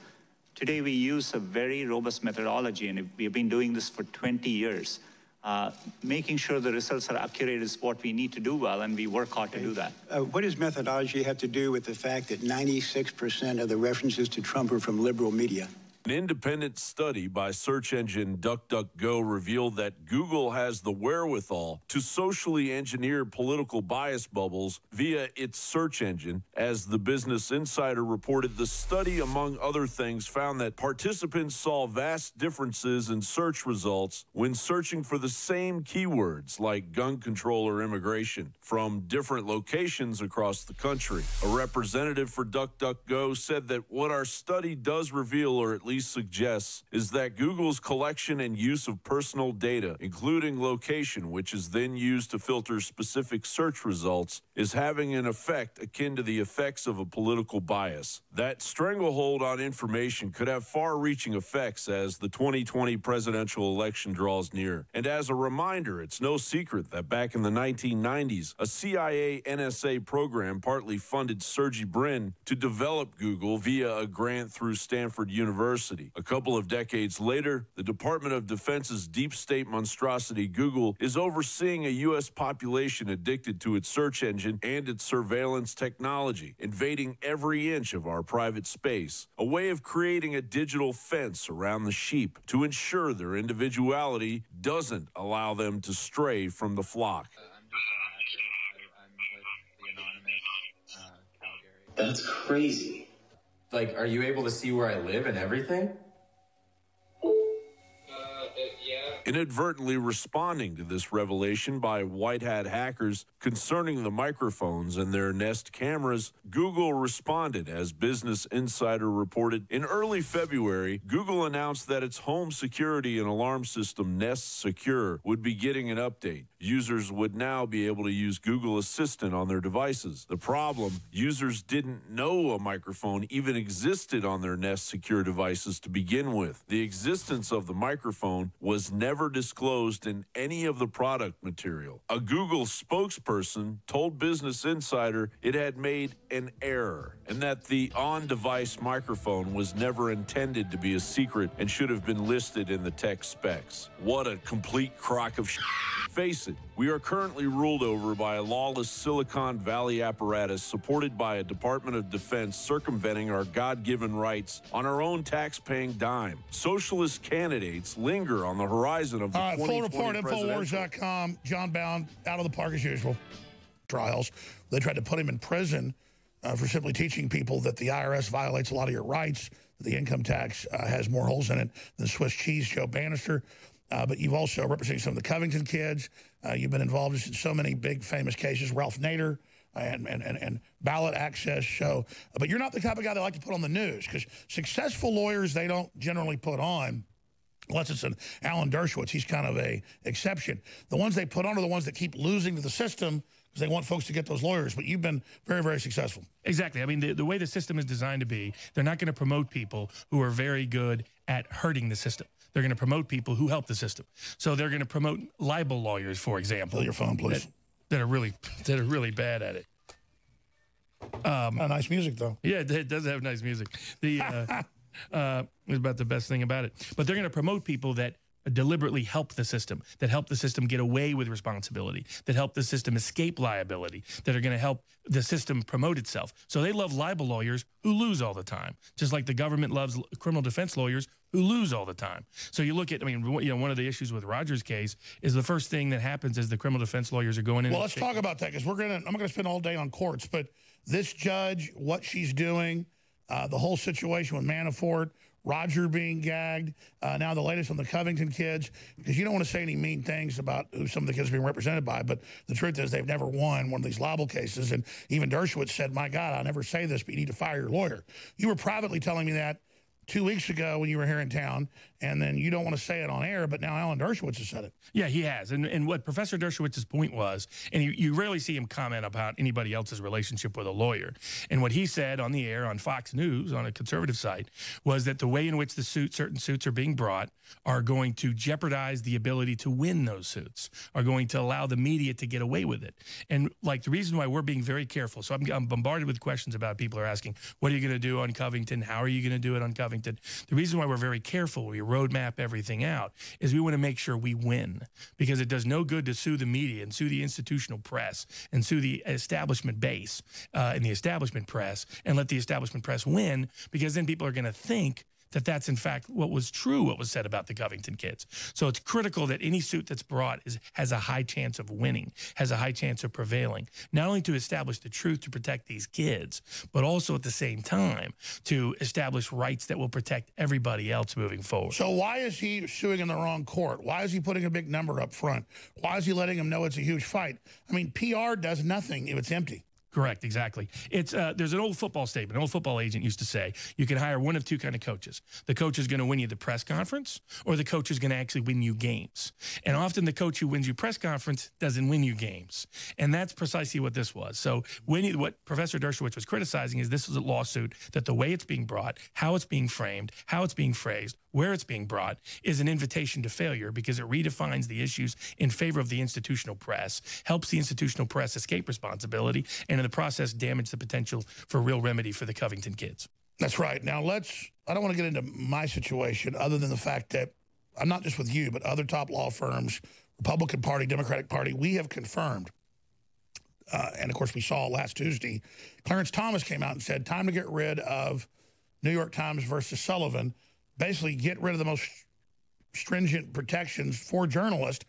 Today, we use a very robust methodology, and we've been doing this for 20 years. Uh, making sure the results are accurate is what we need to do well, and we work hard okay. to do that. Uh, what does methodology have to do with the fact that 96% of the references to Trump are from liberal media? An independent study by search engine DuckDuckGo revealed that Google has the wherewithal to socially engineer political bias bubbles via its search engine. As the Business Insider reported, the study, among other things, found that participants saw vast differences in search results when searching for the same keywords like gun control or immigration from different locations across the country. A representative for DuckDuckGo said that what our study does reveal, or at least least suggests is that Google's collection and use of personal data, including location, which is then used to filter specific search results, is having an effect akin to the effects of a political bias. That stranglehold on information could have far reaching effects as the 2020 presidential election draws near. And as a reminder, it's no secret that back in the 1990s, a CIA NSA program partly funded Sergey Brin to develop Google via a grant through Stanford University. A couple of decades later, the Department of Defense's deep state monstrosity Google is overseeing a U.S. population addicted to its search engine and its surveillance technology, invading every inch of our private space. A way of creating a digital fence around the sheep to ensure their individuality doesn't allow them to stray from the flock. That's crazy. Like, are you able to see where I live and everything? Inadvertently responding to this revelation by white hat hackers concerning the microphones and their Nest cameras, Google responded, as Business Insider reported. In early February, Google announced that its home security and alarm system, Nest Secure, would be getting an update. Users would now be able to use Google Assistant on their devices. The problem users didn't know a microphone even existed on their Nest Secure devices to begin with. The existence of the microphone was never never disclosed in any of the product material. A Google spokesperson told Business Insider it had made an error and that the on device microphone was never intended to be a secret and should have been listed in the tech specs. What a complete crock of shit. Face it, we are currently ruled over by a lawless Silicon Valley apparatus supported by a Department of Defense circumventing our God given rights on our own tax paying dime. Socialist candidates linger on the horizon of the uh, Full report, Infowars.com. John Bowne out of the park as usual. Trials. They tried to put him in prison uh, for simply teaching people that the IRS violates a lot of your rights. That the income tax uh, has more holes in it than Swiss cheese. Joe Banister. Uh, but you've also represented some of the Covington kids. Uh, you've been involved in so many big famous cases, Ralph Nader and, and, and, and ballot access show. But you're not the type of guy they like to put on the news because successful lawyers, they don't generally put on unless it's an Alan Dershowitz. He's kind of a exception. The ones they put on are the ones that keep losing to the system because they want folks to get those lawyers. But you've been very, very successful. Exactly. I mean, the, the way the system is designed to be, they're not going to promote people who are very good at hurting the system. They're going to promote people who help the system. So they're going to promote libel lawyers, for example. Pull your phone, please. That, that, are really [laughs] that are really bad at it. Um, oh, nice music, though. Yeah, it does have nice music. The uh, [laughs] uh, is about the best thing about it. But they're going to promote people that deliberately help the system, that help the system get away with responsibility, that help the system escape liability, that are going to help the system promote itself. So they love libel lawyers who lose all the time, just like the government loves criminal defense lawyers who lose all the time. So you look at, I mean, you know, one of the issues with Roger's case is the first thing that happens is the criminal defense lawyers are going in. Well, let's talk about that because we're going to, I'm going to spend all day on courts, but this judge, what she's doing, uh, the whole situation with Manafort, Roger being gagged, uh, now the latest on the Covington kids, because you don't want to say any mean things about who some of the kids are being represented by, but the truth is they've never won one of these libel cases. And even Dershowitz said, my God, I'll never say this, but you need to fire your lawyer. You were privately telling me that two weeks ago when you were here in town, and then you don't want to say it on air, but now Alan Dershowitz has said it. Yeah, he has. And, and what Professor Dershowitz's point was, and you, you rarely see him comment about anybody else's relationship with a lawyer. And what he said on the air on Fox News, on a conservative site, was that the way in which the suit, certain suits are being brought are going to jeopardize the ability to win those suits, are going to allow the media to get away with it. And like the reason why we're being very careful, so I'm, I'm bombarded with questions about people are asking, what are you going to do on Covington? How are you going to do it on Covington? The reason why we're very careful, we roadmap everything out, is we want to make sure we win. Because it does no good to sue the media and sue the institutional press and sue the establishment base uh, and the establishment press and let the establishment press win because then people are going to think that that's in fact what was true, what was said about the Covington kids. So it's critical that any suit that's brought is has a high chance of winning, has a high chance of prevailing, not only to establish the truth to protect these kids, but also at the same time to establish rights that will protect everybody else moving forward. So why is he suing in the wrong court? Why is he putting a big number up front? Why is he letting them know it's a huge fight? I mean, PR does nothing if it's empty. Correct, exactly. It's uh, there's an old football statement. An old football agent used to say, you can hire one of two kind of coaches. The coach is going to win you the press conference, or the coach is going to actually win you games. And often the coach who wins you press conference doesn't win you games. And that's precisely what this was. So when he, what Professor Dershowitz was criticizing is this is a lawsuit that the way it's being brought, how it's being framed, how it's being phrased, where it's being brought is an invitation to failure because it redefines the issues in favor of the institutional press, helps the institutional press escape responsibility, and in the process damage the potential for real remedy for the Covington kids. That's right. Now let's, I don't want to get into my situation other than the fact that I'm not just with you, but other top law firms, Republican Party, Democratic Party, we have confirmed uh, and of course we saw last Tuesday, Clarence Thomas came out and said, time to get rid of New York Times versus Sullivan basically get rid of the most stringent protections for journalists.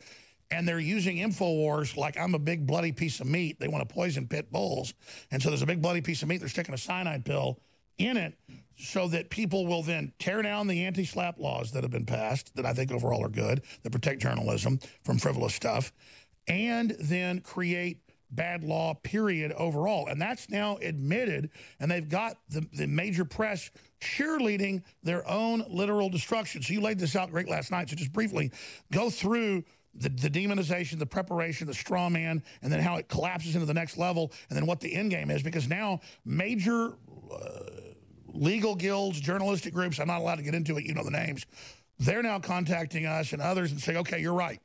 And they're using InfoWars like I'm a big bloody piece of meat. They want to poison pit bulls. And so there's a big bloody piece of meat. They're sticking a cyanide pill in it so that people will then tear down the anti-SLAPP laws that have been passed that I think overall are good, that protect journalism from frivolous stuff, and then create bad law, period, overall. And that's now admitted, and they've got the, the major press cheerleading their own literal destruction. So you laid this out great last night. So just briefly, go through the, the demonization, the preparation, the straw man, and then how it collapses into the next level, and then what the end game is. Because now major uh, legal guilds, journalistic groups, I'm not allowed to get into it, you know the names, they're now contacting us and others and saying, okay, you're right.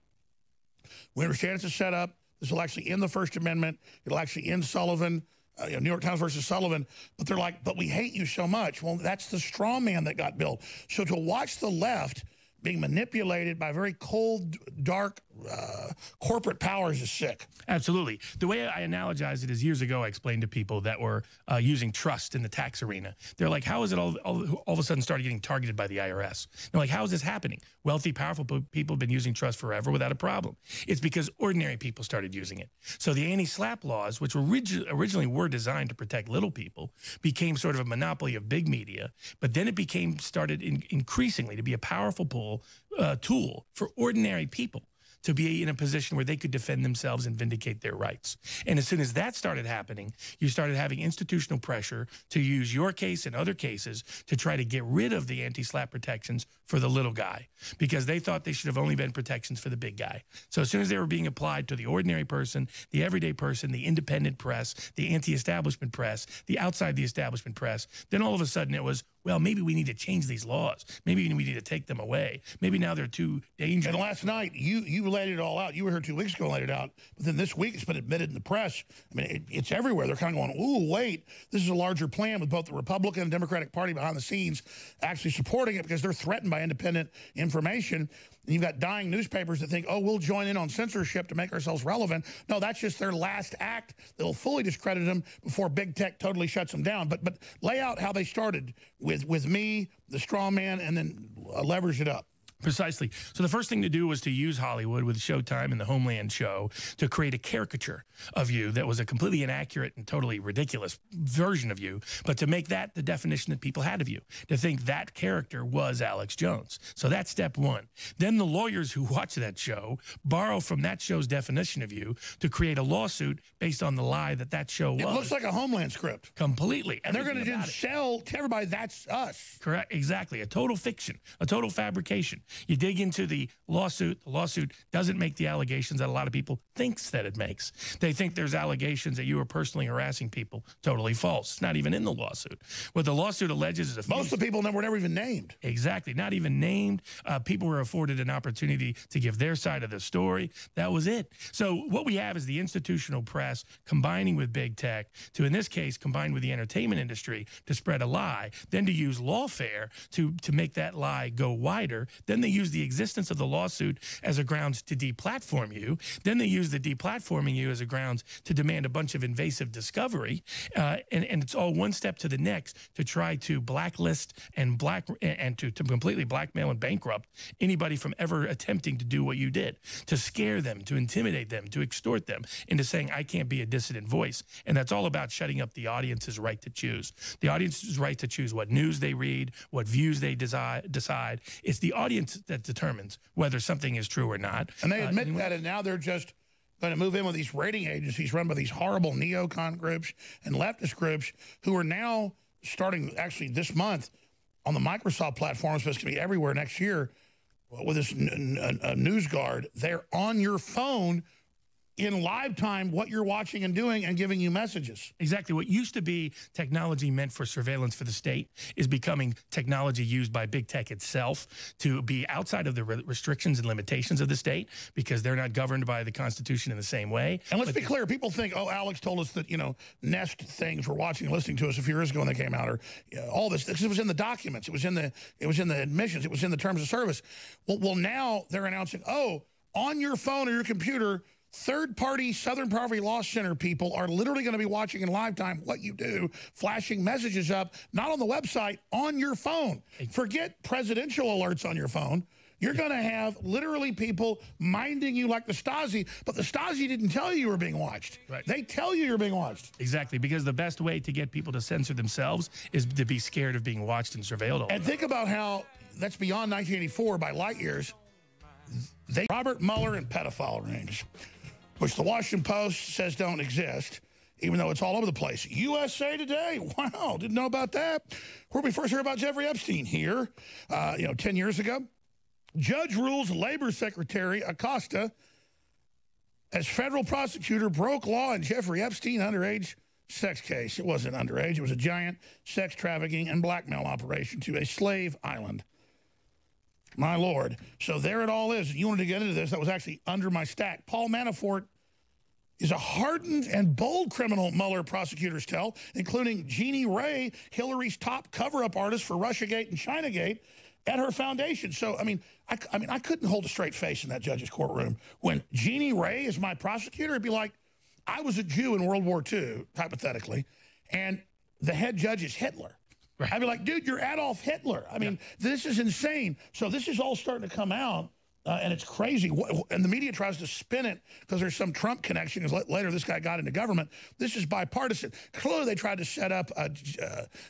We understand it's a setup. This will actually end the First Amendment. It'll actually end Sullivan uh, you know, New York Times versus Sullivan, but they're like, but we hate you so much. Well, that's the straw man that got built. So to watch the left being manipulated by very cold, dark uh, corporate powers is sick. Absolutely. The way I analogize it is years ago, I explained to people that were uh, using trust in the tax arena. They're like, how is it all, all, all, of a sudden started getting targeted by the IRS? They're like, how is this happening? Wealthy, powerful people have been using trust forever without a problem. It's because ordinary people started using it. So the anti-SLAPP laws, which orig originally were designed to protect little people, became sort of a monopoly of big media. But then it became started in, increasingly to be a powerful pull, uh, tool for ordinary people to be in a position where they could defend themselves and vindicate their rights. And as soon as that started happening, you started having institutional pressure to use your case and other cases to try to get rid of the anti SLAPP protections for the little guy because they thought they should have only been protections for the big guy. So as soon as they were being applied to the ordinary person, the everyday person, the independent press, the anti-establishment press, the outside the establishment press, then all of a sudden it was, well, maybe we need to change these laws. Maybe we need to take them away. Maybe now they're too dangerous. And last night, you you laid it all out. You were here two weeks ago and laid it out. But then this week, it's been admitted in the press. I mean, it, it's everywhere. They're kind of going, ooh, wait, this is a larger plan with both the Republican and Democratic Party behind the scenes actually supporting it because they're threatened by independent information. And you've got dying newspapers that think, oh, we'll join in on censorship to make ourselves relevant. No, that's just their last act that'll fully discredit them before big tech totally shuts them down. But but lay out how they started with, with me, the straw man, and then leverage it up. Precisely. So the first thing to do was to use Hollywood with Showtime and the Homeland show to create a caricature of you that was a completely inaccurate and totally ridiculous version of you, but to make that the definition that people had of you, to think that character was Alex Jones. So that's step one. Then the lawyers who watch that show borrow from that show's definition of you to create a lawsuit based on the lie that that show was. It looks like a Homeland script. Completely. And they're going to just sell to everybody that's us. Correct. Exactly. A total fiction, a total fabrication. You dig into the lawsuit. The lawsuit doesn't make the allegations that a lot of people thinks that it makes. They think there's allegations that you were personally harassing people. Totally false. It's not even in the lawsuit. What the lawsuit alleges is... A most of the people were never even named. Exactly. Not even named. Uh, people were afforded an opportunity to give their side of the story. That was it. So what we have is the institutional press combining with big tech to, in this case, combine with the entertainment industry to spread a lie, then to use lawfare to, to make that lie go wider. Then Then they use the existence of the lawsuit as a grounds to deplatform you. Then they use the deplatforming you as a grounds to demand a bunch of invasive discovery. Uh, and, and it's all one step to the next to try to blacklist and black and to, to completely blackmail and bankrupt anybody from ever attempting to do what you did, to scare them, to intimidate them, to extort them into saying, I can't be a dissident voice. And that's all about shutting up the audience's right to choose. The audience's right to choose what news they read, what views they decide. decide. It's the audience that determines whether something is true or not. And they admit uh, that, and now they're just going to move in with these rating agencies run by these horrible neocon groups and leftist groups who are now starting actually this month on the Microsoft platform, supposed to be everywhere next year with this NewsGuard. They're on your phone in live time what you're watching and doing and giving you messages. Exactly. What used to be technology meant for surveillance for the state is becoming technology used by big tech itself to be outside of the re restrictions and limitations of the state because they're not governed by the Constitution in the same way. And let's but be clear, people think, oh, Alex told us that, you know, Nest things were watching and listening to us a few years ago when they came out or you know, all this. This was in the documents. It was in the it was in the admissions. It was in the terms of service. Well, well now they're announcing, oh, on your phone or your computer, Third-party Southern Poverty Law Center people are literally going to be watching in live time what you do, flashing messages up, not on the website, on your phone. Forget presidential alerts on your phone. You're going to have literally people minding you like the Stasi, but the Stasi didn't tell you you were being watched. Right. They tell you you're being watched. Exactly, because the best way to get people to censor themselves is to be scared of being watched and surveilled. and think about how that's beyond 1984 by light years. They Robert Mueller and pedophile rings which the Washington Post says don't exist, even though it's all over the place. USA Today, [laughs] wow, didn't know about that. Where we first heard about Jeffrey Epstein? Here, uh, you know, 10 years ago. Judge rules Labor Secretary Acosta as federal prosecutor broke law in Jeffrey Epstein underage sex case. It wasn't underage. It was a giant sex trafficking and blackmail operation to a slave island. My Lord. So there it all is. You wanted to get into this. That was actually under my stack. Paul Manafort is a hardened and bold criminal, Mueller prosecutors tell, including Jeannie Rhee, Hillary's top cover-up artist for Russiagate and Chinagate, at her foundation. So, I mean, I, I, mean, I couldn't hold a straight face in that judge's courtroom. When Jeannie Rhee is my prosecutor, it'd be like, I was a Jew in World War II, hypothetically, and the head judge is Hitler. Right. I'd be like, dude, you're Adolf Hitler. I mean, yeah. this is insane. So this is all starting to come out. Uh, and it's crazy. And the media tries to spin it because there's some Trump connection. Because later this guy got into government. This is bipartisan. Clearly, they tried to set up uh,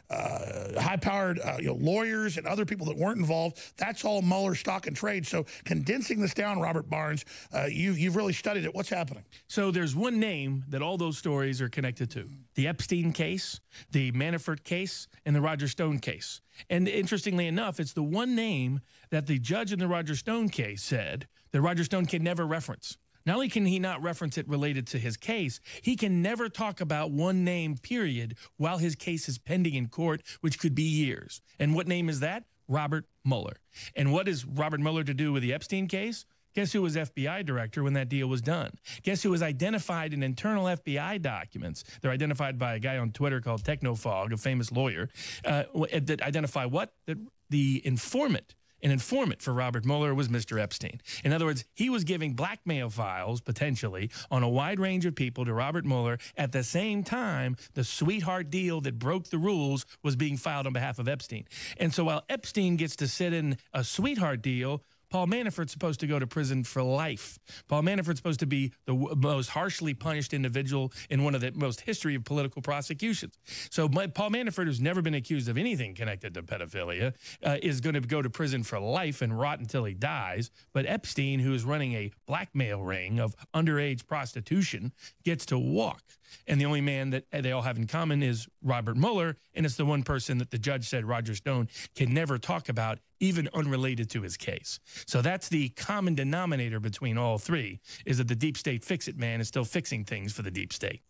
uh, high-powered uh, you know, lawyers and other people that weren't involved. That's all Mueller stock and trade. So condensing this down, Robert Barnes, uh, you've, you've really studied it. What's happening? So there's one name that all those stories are connected to. The Epstein case, the Manafort case, and the Roger Stone case. And interestingly enough, it's the one name that the judge in the Roger Stone case said that Roger Stone can never reference. Not only can he not reference it related to his case, he can never talk about one name, period, while his case is pending in court, which could be years. And what name is that? Robert Mueller. And what is Robert Mueller to do with the Epstein case? Guess who was FBI director when that deal was done? Guess who was identified in internal FBI documents? They're identified by a guy on Twitter called Technofog, a famous lawyer, uh, that identify what? That the informant an informant for Robert Mueller was Mr. Epstein. In other words, he was giving blackmail files, potentially, on a wide range of people to Robert Mueller. At the same time, the sweetheart deal that broke the rules was being filed on behalf of Epstein. And so while Epstein gets to sit in a sweetheart deal, Paul Manafort's supposed to go to prison for life. Paul Manafort's supposed to be the most harshly punished individual in one of the most history of political prosecutions. So my, Paul Manafort, who's never been accused of anything connected to pedophilia, uh, is going to go to prison for life and rot until he dies. But Epstein, who is running a blackmail ring of underage prostitution, gets to walk. And the only man that they all have in common is Robert Mueller, and it's the one person that the judge said Roger Stone can never talk about even unrelated to his case. So that's the common denominator between all three is that the deep state fix-it man is still fixing things for the deep state.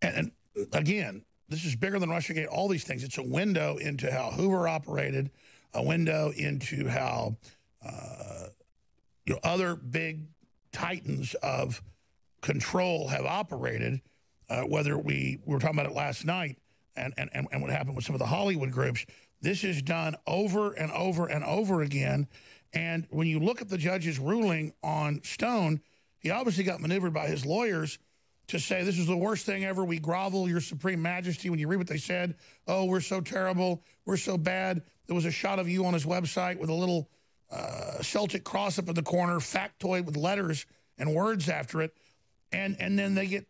And, and again, this is bigger than Russiagate, all these things. It's a window into how Hoover operated, a window into how uh, you know, other big titans of control have operated, uh, whether we, we were talking about it last night, and, and, and what happened with some of the Hollywood groups, this is done over and over and over again. And when you look at the judge's ruling on Stone, he obviously got maneuvered by his lawyers to say this is the worst thing ever. We grovel, your supreme majesty. When you read what they said, oh, we're so terrible. We're so bad. There was a shot of you on his website with a little uh, Celtic cross up in the corner, factoid with letters and words after it. And, and then they get,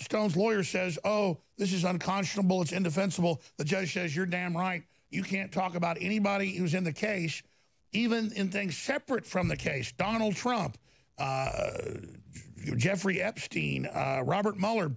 Stone's lawyer says, oh, this is unconscionable. It's indefensible. The judge says, you're damn right. You can't talk about anybody who's in the case, even in things separate from the case. Donald Trump, uh, Jeffrey Epstein, uh, Robert Mueller,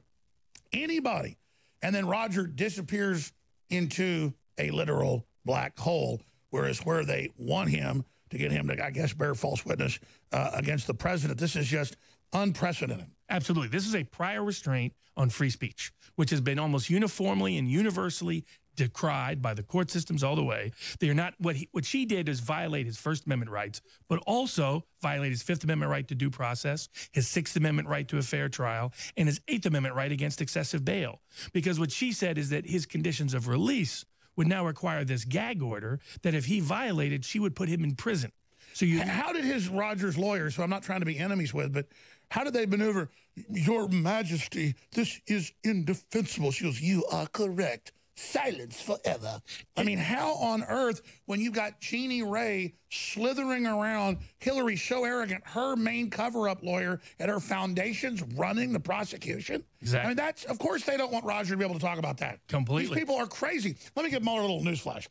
anybody. And then Roger disappears into a literal black hole, whereas where they want him to get him to, I guess, bear false witness uh, against the president. This is just unprecedented. Absolutely. This is a prior restraint on free speech, which has been almost uniformly and universally decried by the court systems all the way. They are not what he, what she did is violate his First Amendment rights, but also violate his Fifth Amendment right to due process, his Sixth Amendment right to a fair trial, and his Eighth Amendment right against excessive bail. Because what she said is that his conditions of release would now require this gag order that if he violated, she would put him in prison. So you how did his Rogers lawyers, who I'm not trying to be enemies with, but how did they maneuver? Your Majesty, this is indefensible. She goes, you are correct silence forever. I mean, how on earth, when you got Jeannie Rhee slithering around, Hillary so arrogant, her main cover-up lawyer at her foundation's running the prosecution? Exactly. I mean, that's, of course they don't want Roger to be able to talk about that. Completely. These people are crazy. Let me give Mueller a little newsflash.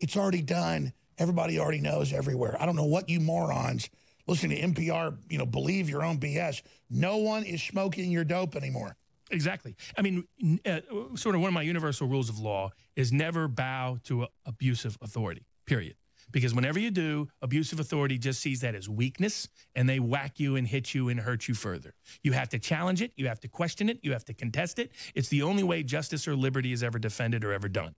It's already done. Everybody already knows everywhere. I don't know what you morons listening to NPR, you know, believe your own BS. No one is smoking your dope anymore. Exactly. I mean, uh, sort of one of my universal rules of law is never bow to abusive authority, period. Because whenever you do, abusive authority just sees that as weakness and they whack you and hit you and hurt you further. You have to challenge it. You have to question it. You have to contest it. It's the only way justice or liberty is ever defended or ever done.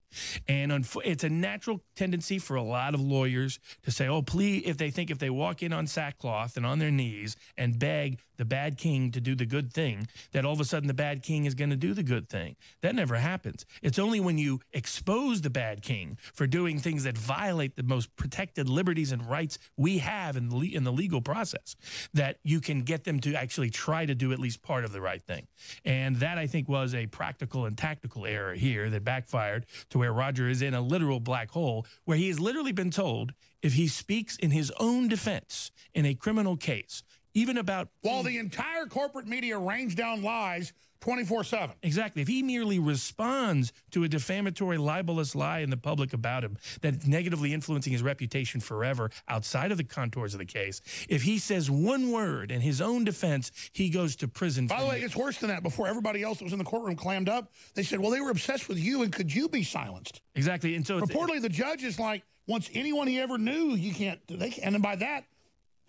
And it's a natural tendency for a lot of lawyers to say, oh, please, if they think if they walk in on sackcloth and on their knees and beg the bad king to do the good thing, that all of a sudden the bad king is going to do the good thing. That never happens. It's only when you expose the bad king for doing things that violate the most protected liberties and rights we have in the, in the legal process that you can get them to actually try to do at least part of the right thing. And that, I think, was a practical and tactical error here that backfired to where Roger is in a literal black hole where he has literally been told if he speaks in his own defense in a criminal case, even about while the entire corporate media rains down lies 24 7. Exactly. If he merely responds to a defamatory, libelous lie in the public about him that's negatively influencing his reputation forever outside of the contours of the case, if he says one word in his own defense, he goes to prison. By the way, it's worse than that. Before everybody else that was in the courtroom clammed up, they said, well, they were obsessed with you and could you be silenced? Exactly. And so reportedly, the judge is like, once anyone he ever knew, you can't, they, and then by that,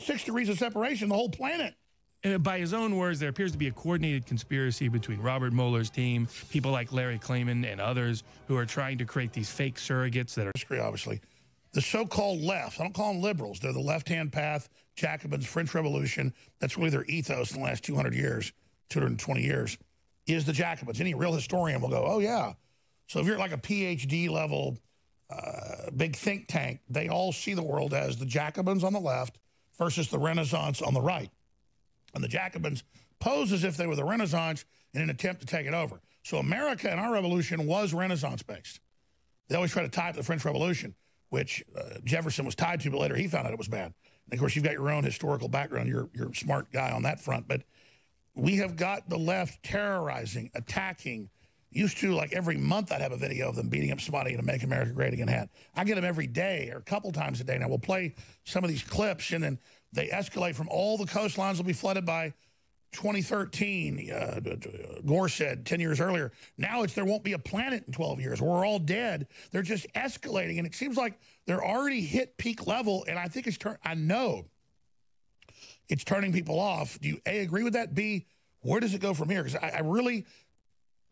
six degrees of separation, the whole planet. And by his own words, there appears to be a coordinated conspiracy between Robert Mueller's team, people like Larry Klayman and others who are trying to create these fake surrogates that are... Obviously. The so-called left, I don't call them liberals. They're the left-hand path, Jacobins, French Revolution. That's really their ethos in the last 200 years, 220 years, is the Jacobins. Any real historian will go, oh, yeah. So if you're like a PhD level uh, big think tank, they all see the world as the Jacobins on the left versus the Renaissance on the right. And the Jacobins pose as if they were the Renaissance in an attempt to take it over. So America and our revolution was Renaissance-based. They always try to tie it to the French Revolution, which uh, Jefferson was tied to, but later he found out it was bad. And of course, you've got your own historical background. You're, you're a smart guy on that front. But we have got the left terrorizing, attacking. Used to, like every month, I'd have a video of them beating up somebody in a Make America Great Again hat. I get them every day or a couple times a day. Now, we'll play some of these clips, and then they escalate from all the coastlines will be flooded by 2013. Uh, Gore said 10 years earlier. Now it's there won't be a planet in 12 years. We're all dead. They're just escalating, and it seems like they're already hit peak level. And I think it's turn. I know it's turning people off. Do you a agree with that? B where does it go from here? Because I, I really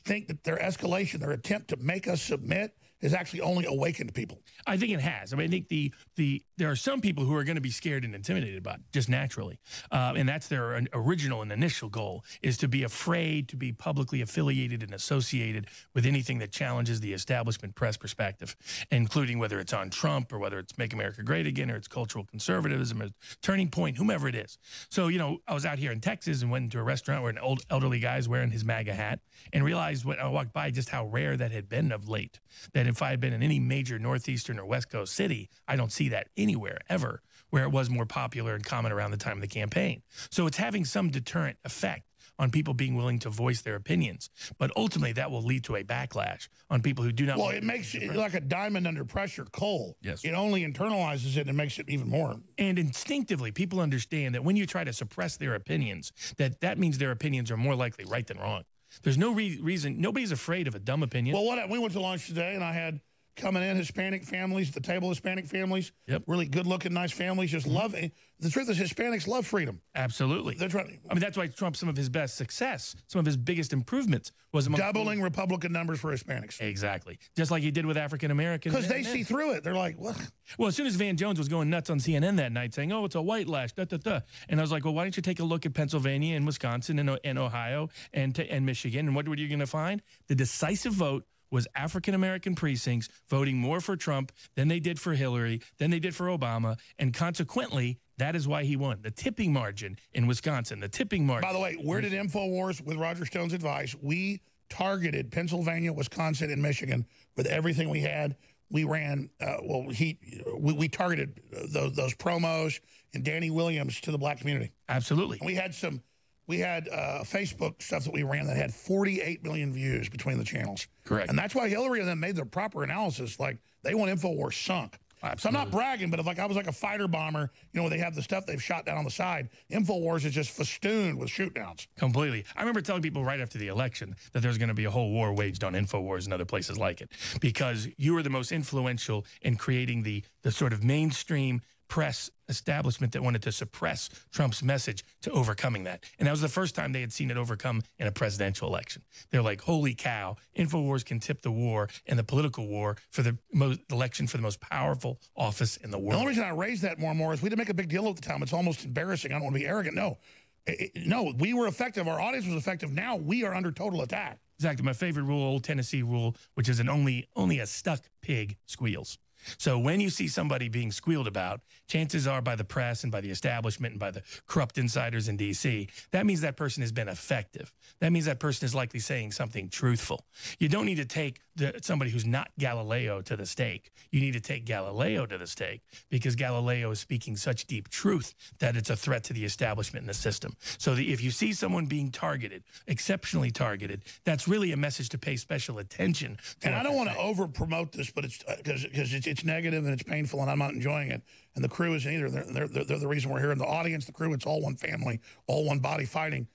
think that their escalation, their attempt to make us submit, has actually only awakened people. I think it has. I mean, I think the the there are some people who are going to be scared and intimidated by it just naturally, uh, and that's their original and initial goal is to be afraid to be publicly affiliated and associated with anything that challenges the establishment press perspective, including whether it's on Trump or whether it's Make America Great Again or it's cultural conservatism or Turning Point, whomever it is. So you know, I was out here in Texas and went into a restaurant where an old elderly guy is wearing his MAGA hat and realized when I walked by just how rare that had been of late. That if I had been in any major northeastern or west coast city, I don't see that anywhere ever where it was more popular and common around the time of the campaign. So it's having some deterrent effect on people being willing to voice their opinions. But ultimately, that will lead to a backlash on people who do not. Well, it makes it like a diamond under pressure coal. Yes. It only internalizes it and makes it even more. And instinctively, people understand that when you try to suppress their opinions, that that means their opinions are more likely right than wrong. There's no re reason. Nobody's afraid of a dumb opinion. Well, what we went to lunch today, and I had coming in Hispanic families, the table Hispanic families. Yep. Really good looking, nice families, just mm-hmm. love it. The truth is, Hispanics love freedom. Absolutely. That's right. I mean, that's why Trump, some of his best success, some of his biggest improvements was among doubling Republican numbers for Hispanics. Exactly. Just like he did with African Americans. Because they see through it. They're like, what? Well, as soon as Van Jones was going nuts on CNN that night saying, oh, it's a white lash, da, da, da. And I was like, well, why don't you take a look at Pennsylvania and Wisconsin and, and Ohio and, and Michigan? And what were you going to find? The decisive vote was African American precincts voting more for Trump than they did for Hillary, than they did for Obama, and consequently, that is why he won. The tipping margin in Wisconsin, the tipping margin. By the way, where did InfoWars, with Roger Stone's advice, we targeted Pennsylvania, Wisconsin, and Michigan with everything we had. We ran, uh, well, he, we, we targeted those, those promos and Danny Williams to the black community. Absolutely. We had some we had uh, Facebook stuff that we ran that had 48 million views between the channels. Correct. And that's why Hillary and them made their proper analysis. Like, they want InfoWars sunk. Absolutely. So I'm not bragging, but if like I was like a fighter bomber, you know, they have the stuff they've shot down on the side. InfoWars is just festooned with shootdowns. Completely. I remember telling people right after the election that there's going to be a whole war waged on InfoWars and other places like it because you were the most influential in creating the the sort of mainstream press establishment that wanted to suppress Trump's message to overcoming that. And that was the first time they had seen it overcome in a presidential election. They're like, holy cow, InfoWars can tip the war and the political war for the most election for the most powerful office in the world. The only reason I raised that more and more is we didn't make a big deal at the time. It's almost embarrassing. I don't want to be arrogant. No, it, no, we were effective. Our audience was effective. Now we are under total attack. Exactly. My favorite rule, old Tennessee rule, which is an only only a stuck pig squeals. So when you see somebody being squealed about, chances are by the press and by the establishment and by the corrupt insiders in D.C., that means that person has been effective. That means that person is likely saying something truthful. You don't need to take the, somebody who's not Galileo to the stake. You need to take Galileo to the stake because Galileo is speaking such deep truth that it's a threat to the establishment and the system. So the, if you see someone being targeted, exceptionally targeted, that's really a message to pay special attention. and I don't want to over promote this, but it's because uh, it's, it's negative and it's painful and I'm not enjoying it. And the crew isn't either. They're, they're, they're the reason we're here. And the audience, the crew, it's all one family, all one body fighting.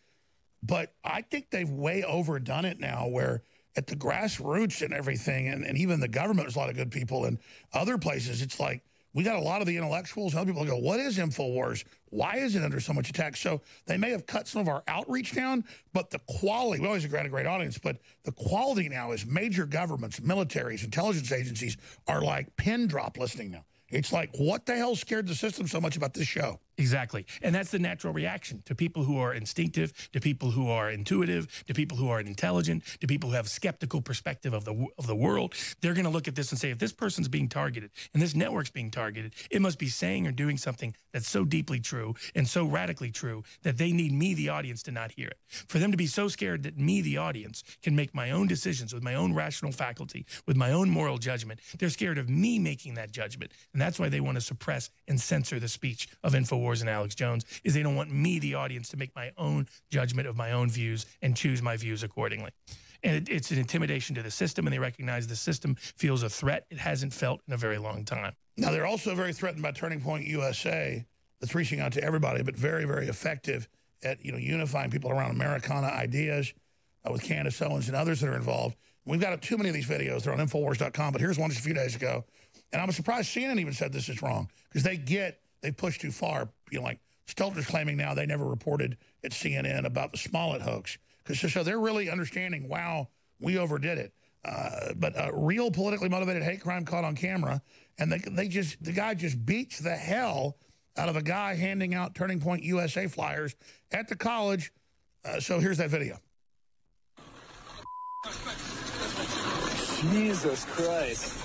But I think they've way overdone it now where at the grassroots and everything, and, and even the government, there's a lot of good people. And other places, it's like we got a lot of the intellectuals and other people go, what is InfoWars? Why is it under so much attack? So they may have cut some of our outreach down, but the quality, we always have a great audience, but the quality now is major governments, militaries, intelligence agencies are like pin drop listening now. It's like, what the hell scared the system so much about this show? Exactly. And that's the natural reaction to people who are instinctive, to people who are intuitive, to people who are intelligent, to people who have skeptical perspective of the of the world. They're going to look at this and say, if this person's being targeted and this network's being targeted, it must be saying or doing something that's so deeply true and so radically true that they need me, the audience, to not hear it. For them to be so scared that me, the audience, can make my own decisions with my own rational faculty, with my own moral judgment, they're scared of me making that judgment. And that's why they want to suppress and censor the speech of InfoWars and Alex Jones is they don't want me, the audience, to make my own judgment of my own views and choose my views accordingly. And it, it's an intimidation to the system, and they recognize the system feels a threat it hasn't felt in a very long time. Now, they're also very threatened by Turning Point USA that's reaching out to everybody, but very, very effective at you know unifying people around Americana ideas uh, with Candace Owens and others that are involved. We've got too many of these videos. They're on Infowars.com, but here's one just a few days ago. And I'm surprised CNN even said this is wrong because they get they push too far. You know, like Stelter's claiming now they never reported at CNN about the Smollett hoax. Because so they're really understanding, wow, we overdid it. Uh, but a real politically motivated hate crime caught on camera, and they, they just the guy just beats the hell out of a guy handing out Turning Point USA flyers at the college. Uh, so here's that video. Jesus Christ.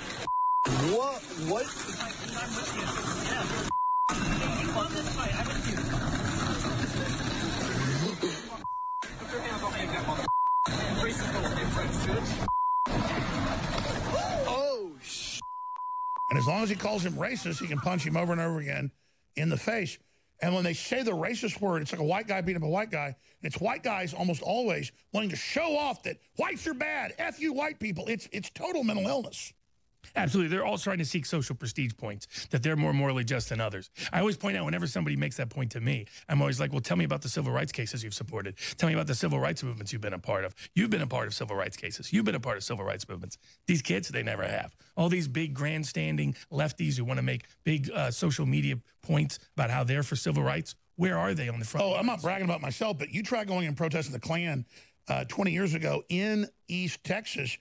What? What? Oh, And as long as he calls him racist, he can punch him over and over again in the face. And when they say the racist word, it's like a white guy beating up a white guy. And it's white guys almost always wanting to show off that whites are bad. F you white people. It's, it's total mental illness. Absolutely. They're all trying to seek social prestige points, that they're more morally just than others. I always point out whenever somebody makes that point to me, I'm always like, well, tell me about the civil rights cases you've supported. Tell me about the civil rights movements you've been a part of. You've been a part of civil rights cases. You've been a part of civil rights movements. These kids, they never have. All these big grandstanding lefties who want to make big uh, social media points about how they're for civil rights, where are they on the front? Oh, I'm not bragging about myself, but you try going and protesting the Klan uh, 20 years ago in East Texas.